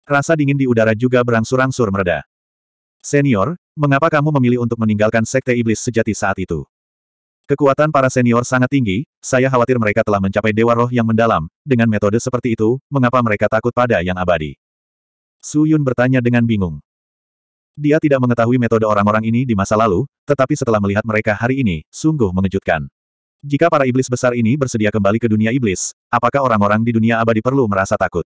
Rasa dingin di udara juga berangsur-angsur mereda. Senior, mengapa kamu memilih untuk meninggalkan Sekte Iblis sejati saat itu? Kekuatan para senior sangat tinggi, saya khawatir mereka telah mencapai Dewa Roh yang mendalam, dengan metode seperti itu, mengapa mereka takut pada yang abadi? Su Yun bertanya dengan bingung. Dia tidak mengetahui metode orang-orang ini di masa lalu, tetapi setelah melihat mereka hari ini, sungguh mengejutkan. Jika para iblis besar ini bersedia kembali ke dunia iblis, apakah orang-orang di dunia abadi perlu merasa takut?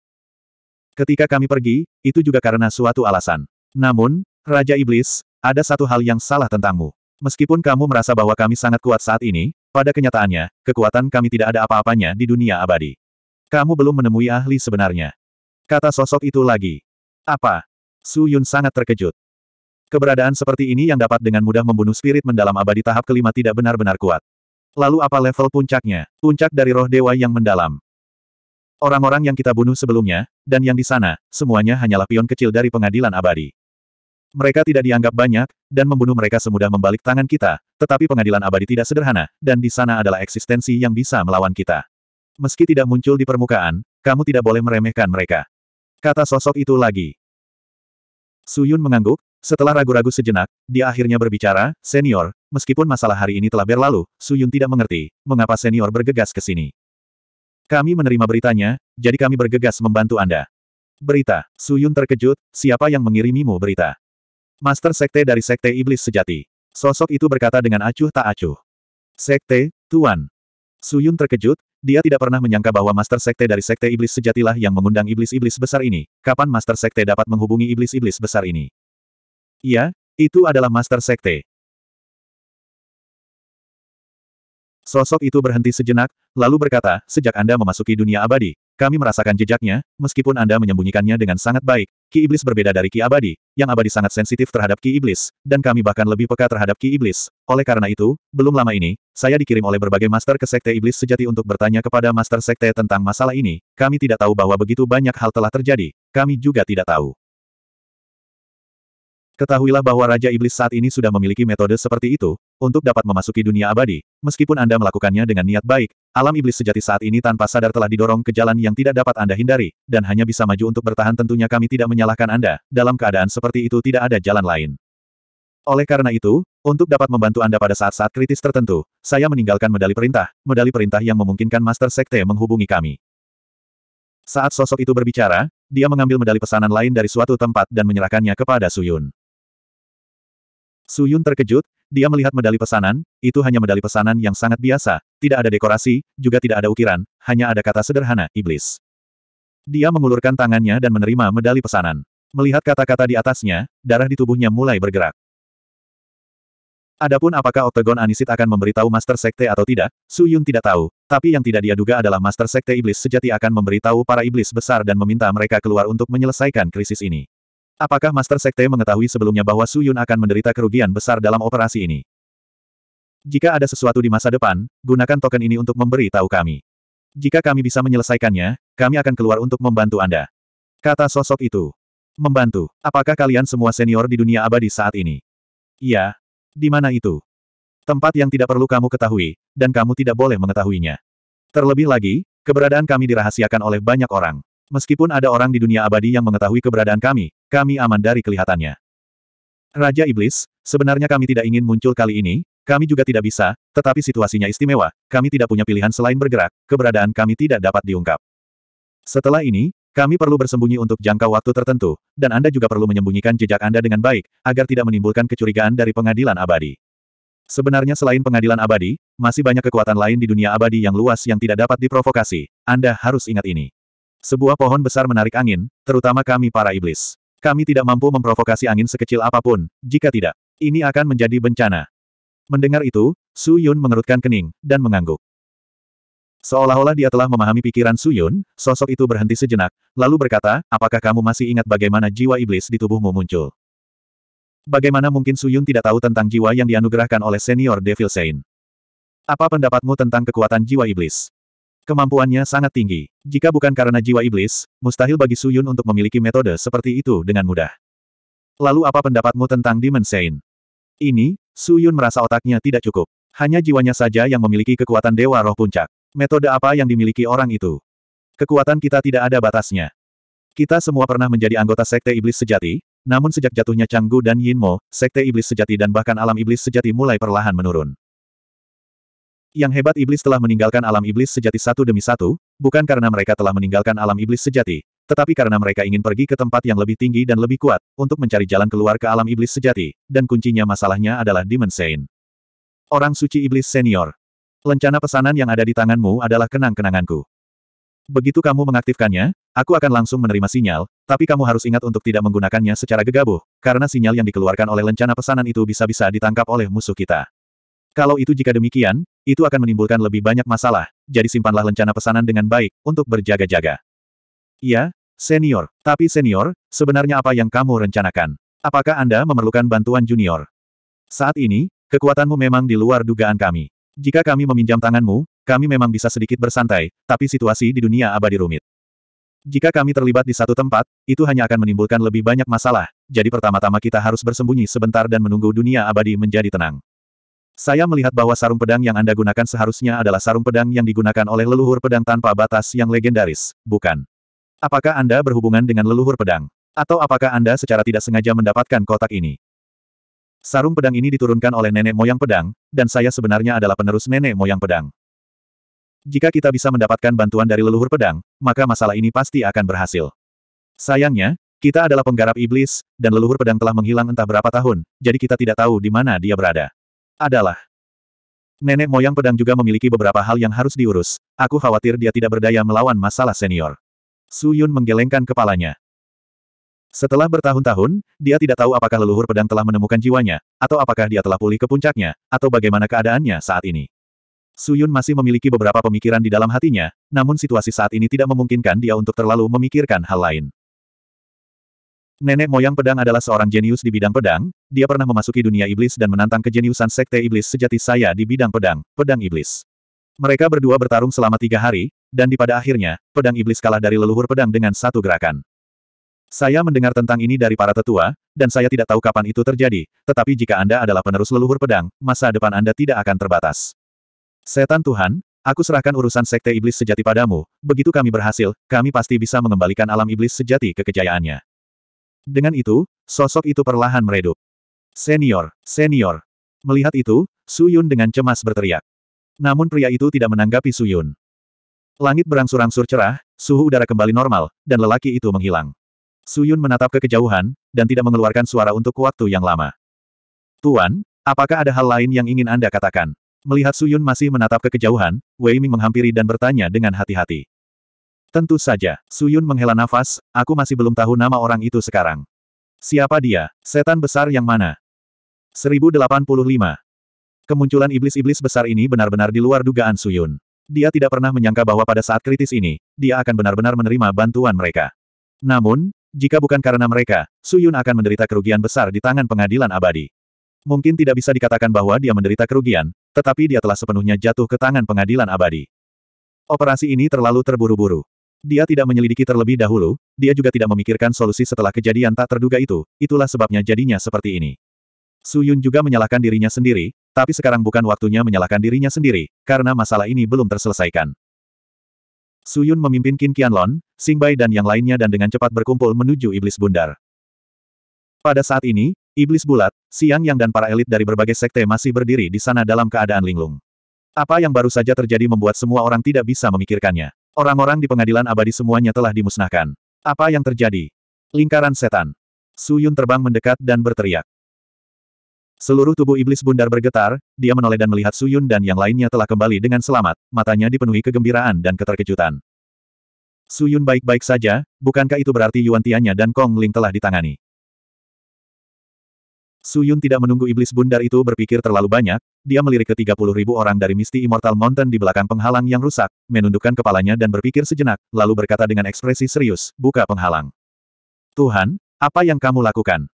Ketika kami pergi, itu juga karena suatu alasan. Namun, Raja Iblis, ada satu hal yang salah tentangmu. Meskipun kamu merasa bahwa kami sangat kuat saat ini, pada kenyataannya, kekuatan kami tidak ada apa-apanya di dunia abadi. Kamu belum menemui ahli sebenarnya. Kata sosok itu lagi. Apa? Su Yun sangat terkejut. Keberadaan seperti ini yang dapat dengan mudah membunuh spirit mendalam abadi tahap kelima tidak benar-benar kuat. Lalu apa level puncaknya? Puncak dari roh dewa yang mendalam. Orang-orang yang kita bunuh sebelumnya, dan yang di sana, semuanya hanyalah pion kecil dari pengadilan abadi. Mereka tidak dianggap banyak, dan membunuh mereka semudah membalik tangan kita, tetapi pengadilan abadi tidak sederhana, dan di sana adalah eksistensi yang bisa melawan kita. Meski tidak muncul di permukaan, kamu tidak boleh meremehkan mereka. Kata sosok itu lagi. Suyun mengangguk, setelah ragu-ragu sejenak, dia akhirnya berbicara, senior, meskipun masalah hari ini telah berlalu, Suyun tidak mengerti, mengapa senior bergegas ke sini. Kami menerima beritanya, jadi kami bergegas membantu Anda. Berita, Suyun terkejut, siapa yang mengirimimu berita? Master Sekte dari Sekte Iblis Sejati. Sosok itu berkata dengan acuh tak acuh. Sekte, Tuan. Suyun terkejut, dia tidak pernah menyangka bahwa Master Sekte dari Sekte Iblis Sejatilah yang mengundang iblis-iblis besar ini. Kapan Master Sekte dapat menghubungi iblis-iblis besar ini? Iya, itu adalah Master Sekte. Sosok itu berhenti sejenak, lalu berkata, sejak Anda memasuki dunia abadi, kami merasakan jejaknya, meskipun Anda menyembunyikannya dengan sangat baik, Ki Iblis berbeda dari Ki Abadi, yang abadi sangat sensitif terhadap Ki Iblis, dan kami bahkan lebih peka terhadap Ki Iblis. Oleh karena itu, belum lama ini, saya dikirim oleh berbagai Master ke Sekte Iblis sejati untuk bertanya kepada Master Sekte tentang masalah ini, kami tidak tahu bahwa begitu banyak hal telah terjadi, kami juga tidak tahu. Ketahuilah bahwa Raja Iblis saat ini sudah memiliki metode seperti itu, untuk dapat memasuki dunia abadi. Meskipun Anda melakukannya dengan niat baik, alam iblis sejati saat ini tanpa sadar telah didorong ke jalan yang tidak dapat Anda hindari, dan hanya bisa maju untuk bertahan tentunya kami tidak menyalahkan Anda, dalam keadaan seperti itu tidak ada jalan lain. Oleh karena itu, untuk dapat membantu Anda pada saat-saat kritis tertentu, saya meninggalkan medali perintah, medali perintah yang memungkinkan Master Sekte menghubungi kami. Saat sosok itu berbicara, dia mengambil medali pesanan lain dari suatu tempat dan menyerahkannya kepada Suyun. Su Yun terkejut, dia melihat medali pesanan, itu hanya medali pesanan yang sangat biasa, tidak ada dekorasi, juga tidak ada ukiran, hanya ada kata sederhana, iblis. Dia mengulurkan tangannya dan menerima medali pesanan. Melihat kata-kata di atasnya, darah di tubuhnya mulai bergerak. Adapun apakah Octagon Anisit akan memberitahu Master Sekte atau tidak, Su Yun tidak tahu, tapi yang tidak dia duga adalah Master Sekte Iblis sejati akan memberitahu para iblis besar dan meminta mereka keluar untuk menyelesaikan krisis ini. Apakah Master Sekte mengetahui sebelumnya bahwa Su Yun akan menderita kerugian besar dalam operasi ini? Jika ada sesuatu di masa depan, gunakan token ini untuk memberi tahu kami. Jika kami bisa menyelesaikannya, kami akan keluar untuk membantu Anda. Kata sosok itu. Membantu. Apakah kalian semua senior di dunia abadi saat ini? Iya. Di mana itu? Tempat yang tidak perlu kamu ketahui, dan kamu tidak boleh mengetahuinya. Terlebih lagi, keberadaan kami dirahasiakan oleh banyak orang. Meskipun ada orang di dunia abadi yang mengetahui keberadaan kami, kami aman dari kelihatannya. Raja Iblis, sebenarnya kami tidak ingin muncul kali ini, kami juga tidak bisa, tetapi situasinya istimewa, kami tidak punya pilihan selain bergerak, keberadaan kami tidak dapat diungkap. Setelah ini, Kami perlu bersembunyi untuk jangka waktu tertentu, dan Anda juga perlu menyembunyikan jejak Anda dengan baik, agar tidak menimbulkan kecurigaan dari pengadilan abadi. Sebenarnya selain pengadilan abadi, masih banyak kekuatan lain di dunia abadi yang luas yang tidak dapat diprovokasi. Anda harus ingat ini. Sebuah pohon besar menarik angin, terutama kami para iblis. Kami tidak mampu memprovokasi angin sekecil apa pun, jika tidak, ini akan menjadi bencana. Mendengar itu, Su Yun mengerutkan kening, dan mengangguk. Seolah-olah dia telah memahami pikiran Su Yun, sosok itu berhenti sejenak, lalu berkata, apakah kamu masih ingat bagaimana jiwa iblis di tubuhmu muncul? Bagaimana mungkin Su Yun tidak tahu tentang jiwa yang dianugerahkan oleh senior Devil Saint? Apa pendapatmu tentang kekuatan jiwa iblis? Kemampuannya sangat tinggi. Jika bukan karena jiwa iblis, mustahil bagi Su Yun untuk memiliki metode seperti itu dengan mudah. Lalu apa pendapatmu tentang Demon Saint? Ini, Su Yun merasa otaknya tidak cukup. Hanya jiwanya saja yang memiliki kekuatan Dewa Roh Puncak. Metode apa yang dimiliki orang itu? Kekuatan kita tidak ada batasnya. Kita semua pernah menjadi anggota Sekte Iblis Sejati, namun sejak jatuhnya Changgu dan Yin Mo, Sekte Iblis Sejati dan bahkan alam Iblis Sejati mulai perlahan menurun. Yang hebat iblis telah meninggalkan alam iblis sejati satu demi satu, bukan karena mereka telah meninggalkan alam iblis sejati, tetapi karena mereka ingin pergi ke tempat yang lebih tinggi dan lebih kuat, untuk mencari jalan keluar ke alam iblis sejati, dan kuncinya masalahnya adalah Demon Saint. Orang suci iblis senior. Lencana pesanan yang ada di tanganmu adalah kenang-kenanganku. Begitu kamu mengaktifkannya, aku akan langsung menerima sinyal, tapi kamu harus ingat untuk tidak menggunakannya secara gegabah, karena sinyal yang dikeluarkan oleh lencana pesanan itu bisa-bisa ditangkap oleh musuh kita. Kalau itu jika demikian, itu akan menimbulkan lebih banyak masalah, jadi simpanlah lencana pesanan dengan baik, untuk berjaga-jaga. Iya, senior. Tapi senior, sebenarnya apa yang kamu rencanakan? Apakah Anda memerlukan bantuan junior? Saat ini, kekuatanmu memang di luar dugaan kami. Jika kami meminjam tanganmu, kami memang bisa sedikit bersantai, tapi situasi di dunia abadi rumit. Jika kami terlibat di satu tempat, itu hanya akan menimbulkan lebih banyak masalah, jadi pertama-tama kita harus bersembunyi sebentar dan menunggu dunia abadi menjadi tenang. Saya melihat bahwa sarung pedang yang Anda gunakan seharusnya adalah sarung pedang yang digunakan oleh leluhur pedang tanpa batas yang legendaris, bukan? Apakah Anda berhubungan dengan leluhur pedang? Atau apakah Anda secara tidak sengaja mendapatkan kotak ini? Sarung pedang ini diturunkan oleh nenek moyang pedang, dan saya sebenarnya adalah penerus nenek moyang pedang. Jika kita bisa mendapatkan bantuan dari leluhur pedang, maka masalah ini pasti akan berhasil. Sayangnya, kita adalah penggarap iblis, dan leluhur pedang telah menghilang entah berapa tahun, jadi kita tidak tahu di mana dia berada. Adalah. Nenek moyang pedang juga memiliki beberapa hal yang harus diurus, aku khawatir dia tidak berdaya melawan masalah senior. Su Yun menggelengkan kepalanya. Setelah bertahun-tahun, dia tidak tahu apakah leluhur pedang telah menemukan jiwanya, atau apakah dia telah pulih ke puncaknya, atau bagaimana keadaannya saat ini. Su Yun masih memiliki beberapa pemikiran di dalam hatinya, namun situasi saat ini tidak memungkinkan dia untuk terlalu memikirkan hal lain. Nenek moyang pedang adalah seorang jenius di bidang pedang, dia pernah memasuki dunia iblis dan menantang kejeniusan sekte iblis sejati saya di bidang pedang, pedang iblis. Mereka berdua bertarung selama tiga hari, dan di pada akhirnya, pedang iblis kalah dari leluhur pedang dengan satu gerakan. Saya mendengar tentang ini dari para tetua, dan saya tidak tahu kapan itu terjadi, tetapi jika Anda adalah penerus leluhur pedang, masa depan Anda tidak akan terbatas. Setan Tuhan, aku serahkan urusan sekte iblis sejati padamu, begitu kami berhasil, kami pasti bisa mengembalikan alam iblis sejati ke kejayaannya. Dengan itu, sosok itu perlahan meredup. Senior, senior. Melihat itu, Su Yun dengan cemas berteriak. Namun pria itu tidak menanggapi Su Yun. Langit berangsur-angsur cerah, suhu udara kembali normal, dan lelaki itu menghilang. Su Yun menatap ke kejauhan, dan tidak mengeluarkan suara untuk waktu yang lama. Tuan, apakah ada hal lain yang ingin Anda katakan? Melihat Su Yun masih menatap ke kejauhan, Wei Ming menghampiri dan bertanya dengan hati-hati. Tentu saja, Su Yun menghela nafas, aku masih belum tahu nama orang itu sekarang. Siapa dia? Setan besar yang mana? 1085. Kemunculan iblis-iblis besar ini benar-benar di luar dugaan Su Yun. Dia tidak pernah menyangka bahwa pada saat kritis ini, dia akan benar-benar menerima bantuan mereka. Namun, jika bukan karena mereka, Su Yun akan menderita kerugian besar di tangan pengadilan abadi. Mungkin tidak bisa dikatakan bahwa dia menderita kerugian, tetapi dia telah sepenuhnya jatuh ke tangan pengadilan abadi. Operasi ini terlalu terburu-buru. Dia tidak menyelidiki terlebih dahulu, dia juga tidak memikirkan solusi setelah kejadian tak terduga itu, itulah sebabnya jadinya seperti ini. Su Yun juga menyalahkan dirinya sendiri, tapi sekarang bukan waktunya menyalahkan dirinya sendiri, karena masalah ini belum terselesaikan. Su Yun memimpin Qin Qianlong, Xing Bai dan yang lainnya dan dengan cepat berkumpul menuju Iblis Bundar. Pada saat ini, Iblis Bulat, Siang Yang dan para elit dari berbagai sekte masih berdiri di sana dalam keadaan linglung. Apa yang baru saja terjadi membuat semua orang tidak bisa memikirkannya. Orang-orang di pengadilan abadi semuanya telah dimusnahkan. Apa yang terjadi? Lingkaran setan. Suyun terbang mendekat dan berteriak. Seluruh tubuh iblis bundar bergetar, dia menoleh dan melihat Suyun dan yang lainnya telah kembali dengan selamat, matanya dipenuhi kegembiraan dan keterkejutan. Suyun baik-baik saja, bukankah itu berarti Yuan Tianya dan Kong Ling telah ditangani? Suyun tidak menunggu iblis bundar itu berpikir terlalu banyak, dia melirik ke 30 ribu orang dari Misty Immortal Mountain di belakang penghalang yang rusak, menundukkan kepalanya dan berpikir sejenak, lalu berkata dengan ekspresi serius, buka penghalang. Tuhan, apa yang kamu lakukan?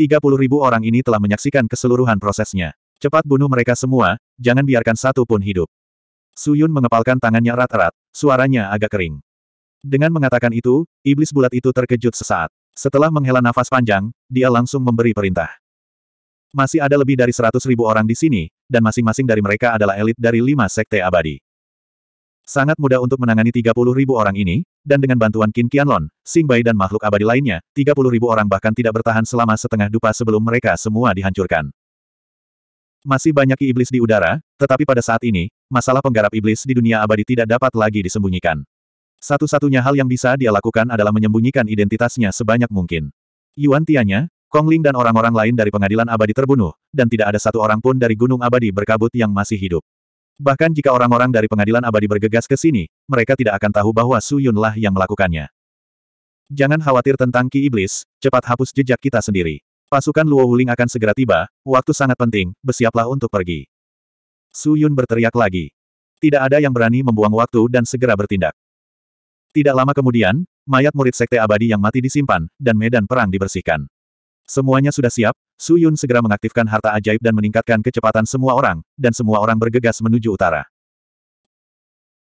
30 ribu orang ini telah menyaksikan keseluruhan prosesnya. Cepat bunuh mereka semua, jangan biarkan satu pun hidup. Suyun mengepalkan tangannya erat-erat, suaranya agak kering. Dengan mengatakan itu, iblis bulat itu terkejut sesaat. Setelah menghela nafas panjang, dia langsung memberi perintah. Masih ada lebih dari seratus ribu orang di sini, dan masing-masing dari mereka adalah elit dari lima sekte abadi. Sangat mudah untuk menangani 30 ribu orang ini, dan dengan bantuan Qin Qianlong, Xing Bai dan makhluk abadi lainnya, 30 ribu orang bahkan tidak bertahan selama setengah dupa sebelum mereka semua dihancurkan. Masih banyak iblis di udara, tetapi pada saat ini, masalah penggarap iblis di dunia abadi tidak dapat lagi disembunyikan. Satu-satunya hal yang bisa dia lakukan adalah menyembunyikan identitasnya sebanyak mungkin. Yuan Tianya, Kong Ling dan orang-orang lain dari pengadilan abadi terbunuh, dan tidak ada satu orang pun dari gunung abadi berkabut yang masih hidup. Bahkan jika orang-orang dari pengadilan abadi bergegas ke sini, mereka tidak akan tahu bahwa Su Yun lah yang melakukannya. Jangan khawatir tentang Ki Iblis, cepat hapus jejak kita sendiri. Pasukan Luo Wuling akan segera tiba, waktu sangat penting, bersiaplah untuk pergi. Su Yun berteriak lagi. Tidak ada yang berani membuang waktu dan segera bertindak. Tidak lama kemudian, mayat murid Sekte Abadi yang mati disimpan, dan medan perang dibersihkan. Semuanya sudah siap, Su Yun segera mengaktifkan harta ajaib dan meningkatkan kecepatan semua orang, dan semua orang bergegas menuju utara.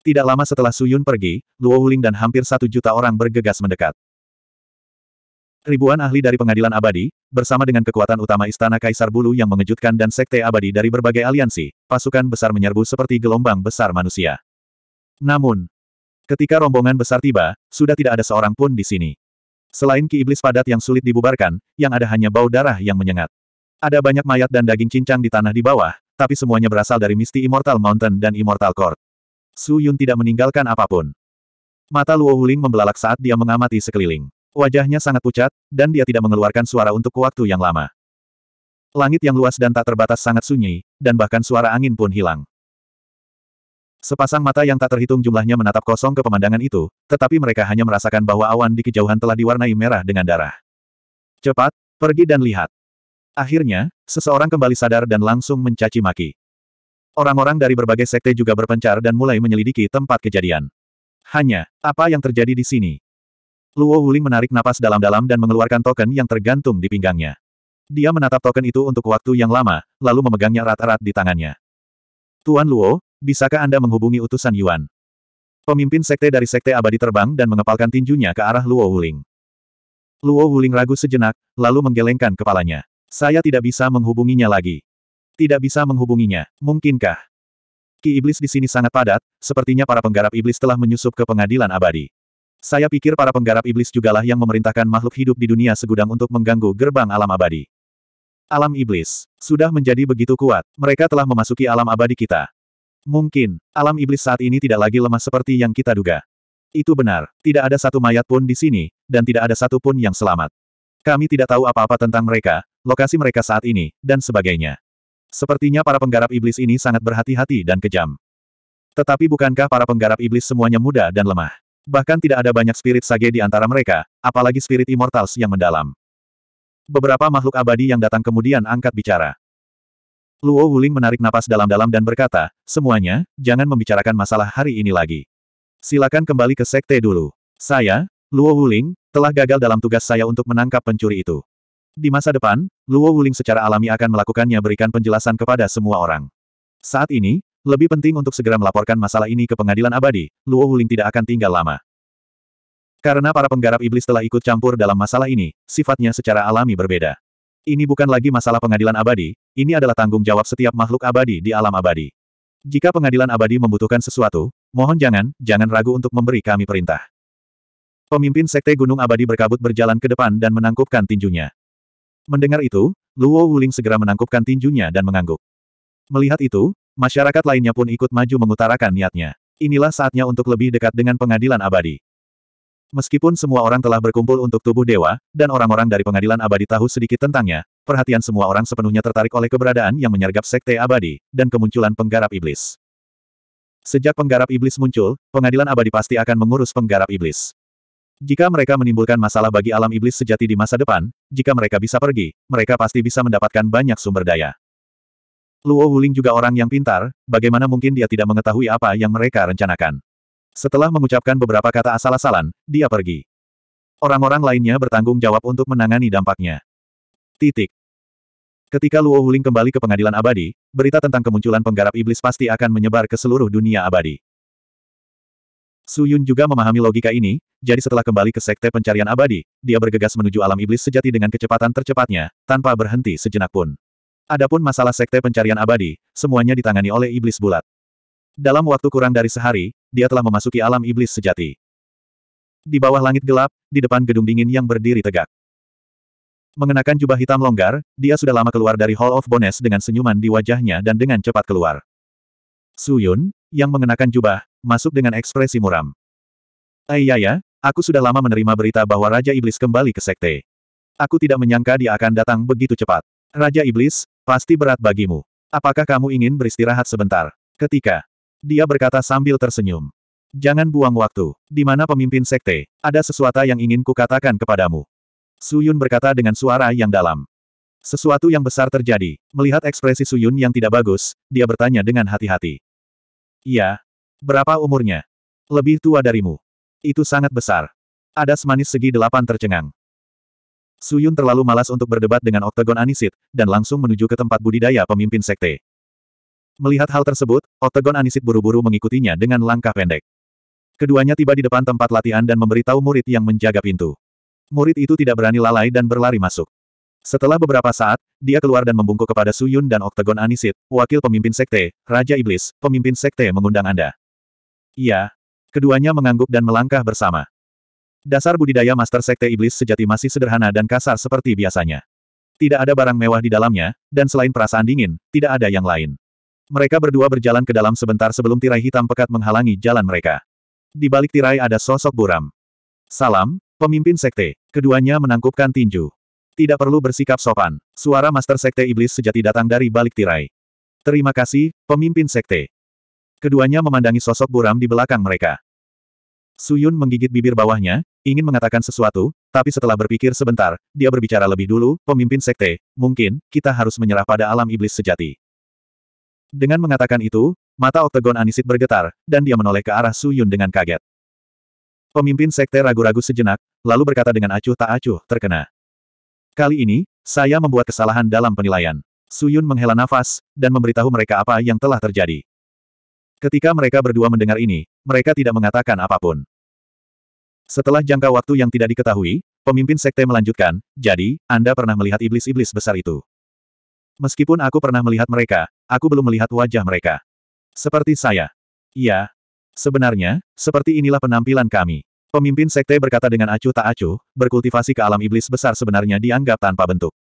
Tidak lama setelah Su Yun pergi, Luo Wuling dan hampir satu juta orang bergegas mendekat. Ribuan ahli dari pengadilan abadi, bersama dengan kekuatan utama Istana Kaisar Bulu yang mengejutkan dan sekte abadi dari berbagai aliansi, pasukan besar menyerbu seperti gelombang besar manusia. Namun, ketika rombongan besar tiba, sudah tidak ada seorang pun di sini. Selain ki iblis padat yang sulit dibubarkan, yang ada hanya bau darah yang menyengat. Ada banyak mayat dan daging cincang di tanah di bawah, tapi semuanya berasal dari Misty Immortal Mountain dan Immortal Court. Su Yun tidak meninggalkan apa pun. Mata Luo Huling membelalak saat dia mengamati sekeliling. Wajahnya sangat pucat, dan dia tidak mengeluarkan suara untuk waktu yang lama. Langit yang luas dan tak terbatas sangat sunyi, dan bahkan suara angin pun hilang. Sepasang mata yang tak terhitung jumlahnya menatap kosong ke pemandangan itu, tetapi mereka hanya merasakan bahwa awan di kejauhan telah diwarnai merah dengan darah. Cepat, pergi dan lihat. Akhirnya, seseorang kembali sadar dan langsung mencaci maki. Orang-orang dari berbagai sekte juga berpencar dan mulai menyelidiki tempat kejadian. Hanya, apa yang terjadi di sini? Luo Wuling menarik napas dalam-dalam dan mengeluarkan token yang tergantung di pinggangnya. Dia menatap token itu untuk waktu yang lama, lalu memegangnya erat-erat di tangannya. Tuan Luo, Bisakah Anda menghubungi utusan Yuan? Pemimpin sekte dari sekte abadi terbang dan mengepalkan tinjunya ke arah Luo Wuling. Luo Wuling ragu sejenak, lalu menggelengkan kepalanya. Saya tidak bisa menghubunginya lagi. Tidak bisa menghubunginya, mungkinkah? Ki iblis di sini sangat padat, sepertinya para penggarap iblis telah menyusup ke pengadilan abadi. Saya pikir para penggarap iblis jugalah yang memerintahkan makhluk hidup di dunia segudang untuk mengganggu gerbang alam abadi. Alam iblis sudah menjadi begitu kuat, mereka telah memasuki alam abadi kita. Mungkin, alam iblis saat ini tidak lagi lemah seperti yang kita duga. Itu benar, tidak ada satu mayat pun di sini, dan tidak ada satu pun yang selamat. Kami tidak tahu apa-apa tentang mereka, lokasi mereka saat ini, dan sebagainya. Sepertinya para penggarap iblis ini sangat berhati-hati dan kejam. Tetapi bukankah para penggarap iblis semuanya muda dan lemah? Bahkan tidak ada banyak spirit sage di antara mereka, apalagi spirit immortals yang mendalam. Beberapa makhluk abadi yang datang kemudian angkat bicara. Luo Wuling menarik napas dalam-dalam dan berkata, semuanya, jangan membicarakan masalah hari ini lagi. Silakan kembali ke sekte dulu. Saya, Luo Wuling, telah gagal dalam tugas saya untuk menangkap pencuri itu. Di masa depan, Luo Wuling secara alami akan melakukannya berikan penjelasan kepada semua orang. Saat ini, lebih penting untuk segera melaporkan masalah ini ke pengadilan abadi, Luo Wuling tidak akan tinggal lama. Karena para penggarap iblis telah ikut campur dalam masalah ini, sifatnya secara alami berbeda. Ini bukan lagi masalah pengadilan abadi, ini adalah tanggung jawab setiap makhluk abadi di alam abadi. Jika pengadilan abadi membutuhkan sesuatu, mohon jangan, jangan ragu untuk memberi kami perintah. Pemimpin Sekte Gunung Abadi berkabut berjalan ke depan dan menangkupkan tinjunya. Mendengar itu, Luo Wuling segera menangkupkan tinjunya dan mengangguk. Melihat itu, masyarakat lainnya pun ikut maju mengutarakan niatnya. Inilah saatnya untuk lebih dekat dengan pengadilan abadi. Meskipun semua orang telah berkumpul untuk tubuh dewa, dan orang-orang dari pengadilan abadi tahu sedikit tentangnya, perhatian semua orang sepenuhnya tertarik oleh keberadaan yang menyergap sekte abadi, dan kemunculan penggarap iblis. Sejak penggarap iblis muncul, pengadilan abadi pasti akan mengurus penggarap iblis. Jika mereka menimbulkan masalah bagi alam iblis sejati di masa depan, jika mereka bisa pergi, mereka pasti bisa mendapatkan banyak sumber daya. Luo Wuling juga orang yang pintar, bagaimana mungkin dia tidak mengetahui apa yang mereka rencanakan. Setelah mengucapkan beberapa kata asal-asalan, dia pergi. Orang-orang lainnya bertanggung jawab untuk menangani dampaknya. Titik. Ketika Luo Huling kembali ke pengadilan abadi, berita tentang kemunculan penggarap iblis pasti akan menyebar ke seluruh dunia abadi. Su Yun juga memahami logika ini, jadi setelah kembali ke Sekte Pencarian Abadi, dia bergegas menuju alam iblis sejati dengan kecepatan tercepatnya, tanpa berhenti sejenak pun. Adapun masalah Sekte Pencarian Abadi, semuanya ditangani oleh iblis bulat. Dalam waktu kurang dari sehari, dia telah memasuki alam iblis sejati. Di bawah langit gelap, di depan gedung dingin yang berdiri tegak. Mengenakan jubah hitam longgar, dia sudah lama keluar dari Hall of Bones dengan senyuman di wajahnya dan dengan cepat keluar. Su Yun, yang mengenakan jubah, masuk dengan ekspresi muram. Ayaya, ya, aku sudah lama menerima berita bahwa Raja Iblis kembali ke Sekte. Aku tidak menyangka dia akan datang begitu cepat. Raja Iblis, pasti berat bagimu. Apakah kamu ingin beristirahat sebentar? Ketika dia berkata sambil tersenyum. Jangan buang waktu. Di mana pemimpin sekte? Ada sesuatu yang ingin kukatakan kepadamu. Suyun berkata dengan suara yang dalam. Sesuatu yang besar terjadi. Melihat ekspresi Suyun yang tidak bagus, dia bertanya dengan hati-hati. Iya. Berapa umurnya? Lebih tua darimu. Itu sangat besar. Ada semanis segi delapan tercengang. Suyun terlalu malas untuk berdebat dengan Oktagon Anisit, dan langsung menuju ke tempat budidaya pemimpin sekte. Melihat hal tersebut, Octagon Anisit buru-buru mengikutinya dengan langkah pendek. Keduanya tiba di depan tempat latihan dan memberitahu murid yang menjaga pintu. Murid itu tidak berani lalai dan berlari masuk. Setelah beberapa saat, dia keluar dan membungkuk kepada Suyun dan Octagon Anisit, wakil pemimpin sekte, Raja Iblis, pemimpin sekte mengundang Anda. Iya. Keduanya mengangguk dan melangkah bersama. Dasar budidaya Master Sekte Iblis sejati masih sederhana dan kasar seperti biasanya. Tidak ada barang mewah di dalamnya, dan selain perasaan dingin, tidak ada yang lain. Mereka berdua berjalan ke dalam sebentar sebelum tirai hitam pekat menghalangi jalan mereka. Di balik tirai ada sosok buram. Salam, pemimpin sekte. Keduanya menangkupkan tinju. Tidak perlu bersikap sopan. Suara Master Sekte Iblis sejati datang dari balik tirai. Terima kasih, pemimpin sekte. Keduanya memandangi sosok buram di belakang mereka. Suyun menggigit bibir bawahnya, ingin mengatakan sesuatu, tapi setelah berpikir sebentar, dia berbicara lebih dulu, pemimpin sekte, mungkin, kita harus menyerah pada alam iblis sejati. Dengan mengatakan itu, mata Oktagon Anisit bergetar, dan dia menoleh ke arah Su Yun dengan kaget. Pemimpin sekte ragu-ragu sejenak, lalu berkata dengan acuh tak acuh, terkena. Kali ini, saya membuat kesalahan dalam penilaian. Su Yun menghela nafas, dan memberitahu mereka apa yang telah terjadi. Ketika mereka berdua mendengar ini, mereka tidak mengatakan apa pun. Setelah jangka waktu yang tidak diketahui, pemimpin sekte melanjutkan, jadi, Anda pernah melihat iblis-iblis besar itu. Meskipun aku pernah melihat mereka, aku belum melihat wajah mereka. Seperti saya. Iya. Sebenarnya, seperti inilah penampilan kami. Pemimpin sekte berkata dengan acuh tak acuh, berkultivasi ke alam iblis besar sebenarnya dianggap tanpa bentuk.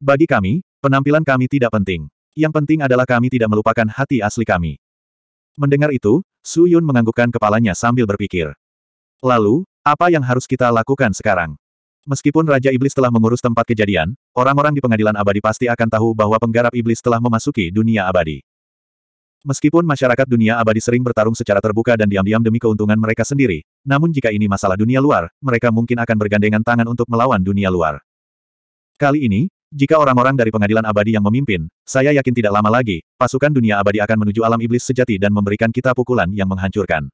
Bagi kami, penampilan kami tidak penting. Yang penting adalah kami tidak melupakan hati asli kami. Mendengar itu, Su Yun menganggukkan kepalanya sambil berpikir. Lalu, apa yang harus kita lakukan sekarang? Meskipun Raja Iblis telah mengurus tempat kejadian, orang-orang di pengadilan abadi pasti akan tahu bahwa penggarap iblis telah memasuki dunia abadi. Meskipun masyarakat dunia abadi sering bertarung secara terbuka dan diam-diam demi keuntungan mereka sendiri, namun jika ini masalah dunia luar, mereka mungkin akan bergandengan tangan untuk melawan dunia luar. Kali ini, jika orang-orang dari pengadilan abadi yang memimpin, saya yakin tidak lama lagi, pasukan dunia abadi akan menuju alam iblis sejati dan memberikan kita pukulan yang menghancurkan.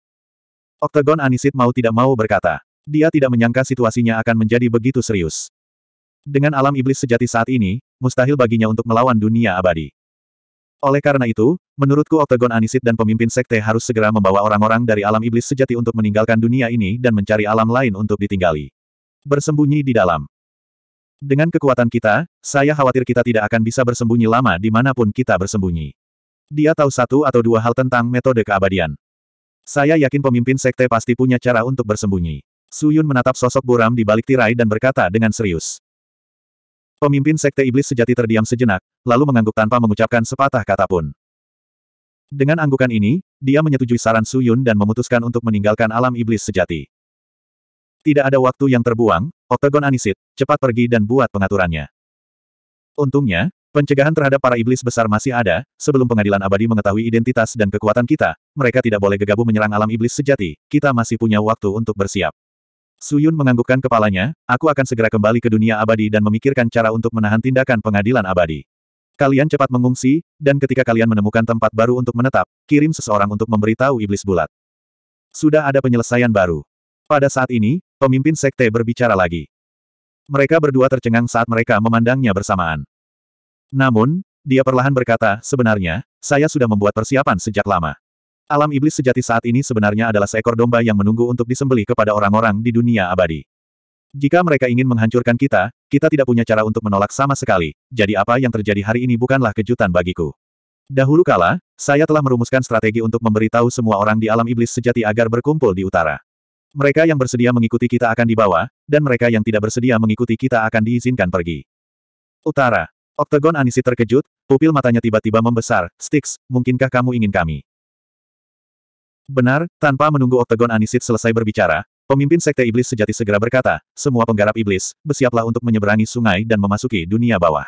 Octagon Anisit mau tidak mau berkata. Dia tidak menyangka situasinya akan menjadi begitu serius. Dengan alam iblis sejati saat ini, mustahil baginya untuk melawan dunia abadi. Oleh karena itu, menurutku Oktagon Anisit dan pemimpin sekte harus segera membawa orang-orang dari alam iblis sejati untuk meninggalkan dunia ini dan mencari alam lain untuk ditinggali. Bersembunyi di dalam. Dengan kekuatan kita, saya khawatir kita tidak akan bisa bersembunyi lama di mana pun kita bersembunyi. Dia tahu satu atau dua hal tentang metode keabadian. Saya yakin pemimpin sekte pasti punya cara untuk bersembunyi. Su Yun menatap sosok buram di balik tirai dan berkata dengan serius. Pemimpin Sekte Iblis sejati terdiam sejenak, lalu mengangguk tanpa mengucapkan sepatah kata pun. Dengan anggukan ini, dia menyetujui saran Su Yun dan memutuskan untuk meninggalkan alam iblis sejati. Tidak ada waktu yang terbuang, Oktagon Anisit, cepat pergi dan buat pengaturannya. Untungnya, pencegahan terhadap para iblis besar masih ada, sebelum pengadilan abadi mengetahui identitas dan kekuatan kita, mereka tidak boleh gegabah menyerang alam iblis sejati, kita masih punya waktu untuk bersiap. Suyun menganggukkan kepalanya, aku akan segera kembali ke dunia abadi dan memikirkan cara untuk menahan tindakan pengadilan abadi. Kalian cepat mengungsi, dan ketika kalian menemukan tempat baru untuk menetap, kirim seseorang untuk memberitahu iblis bulat. Sudah ada penyelesaian baru. Pada saat ini, pemimpin sekte berbicara lagi. Mereka berdua tercengang saat mereka memandangnya bersamaan. Namun, dia perlahan berkata, sebenarnya, saya sudah membuat persiapan sejak lama. Alam iblis sejati saat ini sebenarnya adalah seekor domba yang menunggu untuk disembelih kepada orang-orang di dunia abadi. Jika mereka ingin menghancurkan kita, kita tidak punya cara untuk menolak sama sekali, jadi apa yang terjadi hari ini bukanlah kejutan bagiku. Dahulu kala, saya telah merumuskan strategi untuk memberitahu semua orang di alam iblis sejati agar berkumpul di utara. Mereka yang bersedia mengikuti kita akan dibawa, dan mereka yang tidak bersedia mengikuti kita akan diizinkan pergi. Utara. Oktagon Anisi terkejut, pupil matanya tiba-tiba membesar, Styx, mungkinkah kamu ingin kami? Benar, tanpa menunggu Oktagon Anisit selesai berbicara, Pemimpin Sekte Iblis Sejati segera berkata, semua penggarap iblis, bersiaplah untuk menyeberangi sungai dan memasuki dunia bawah.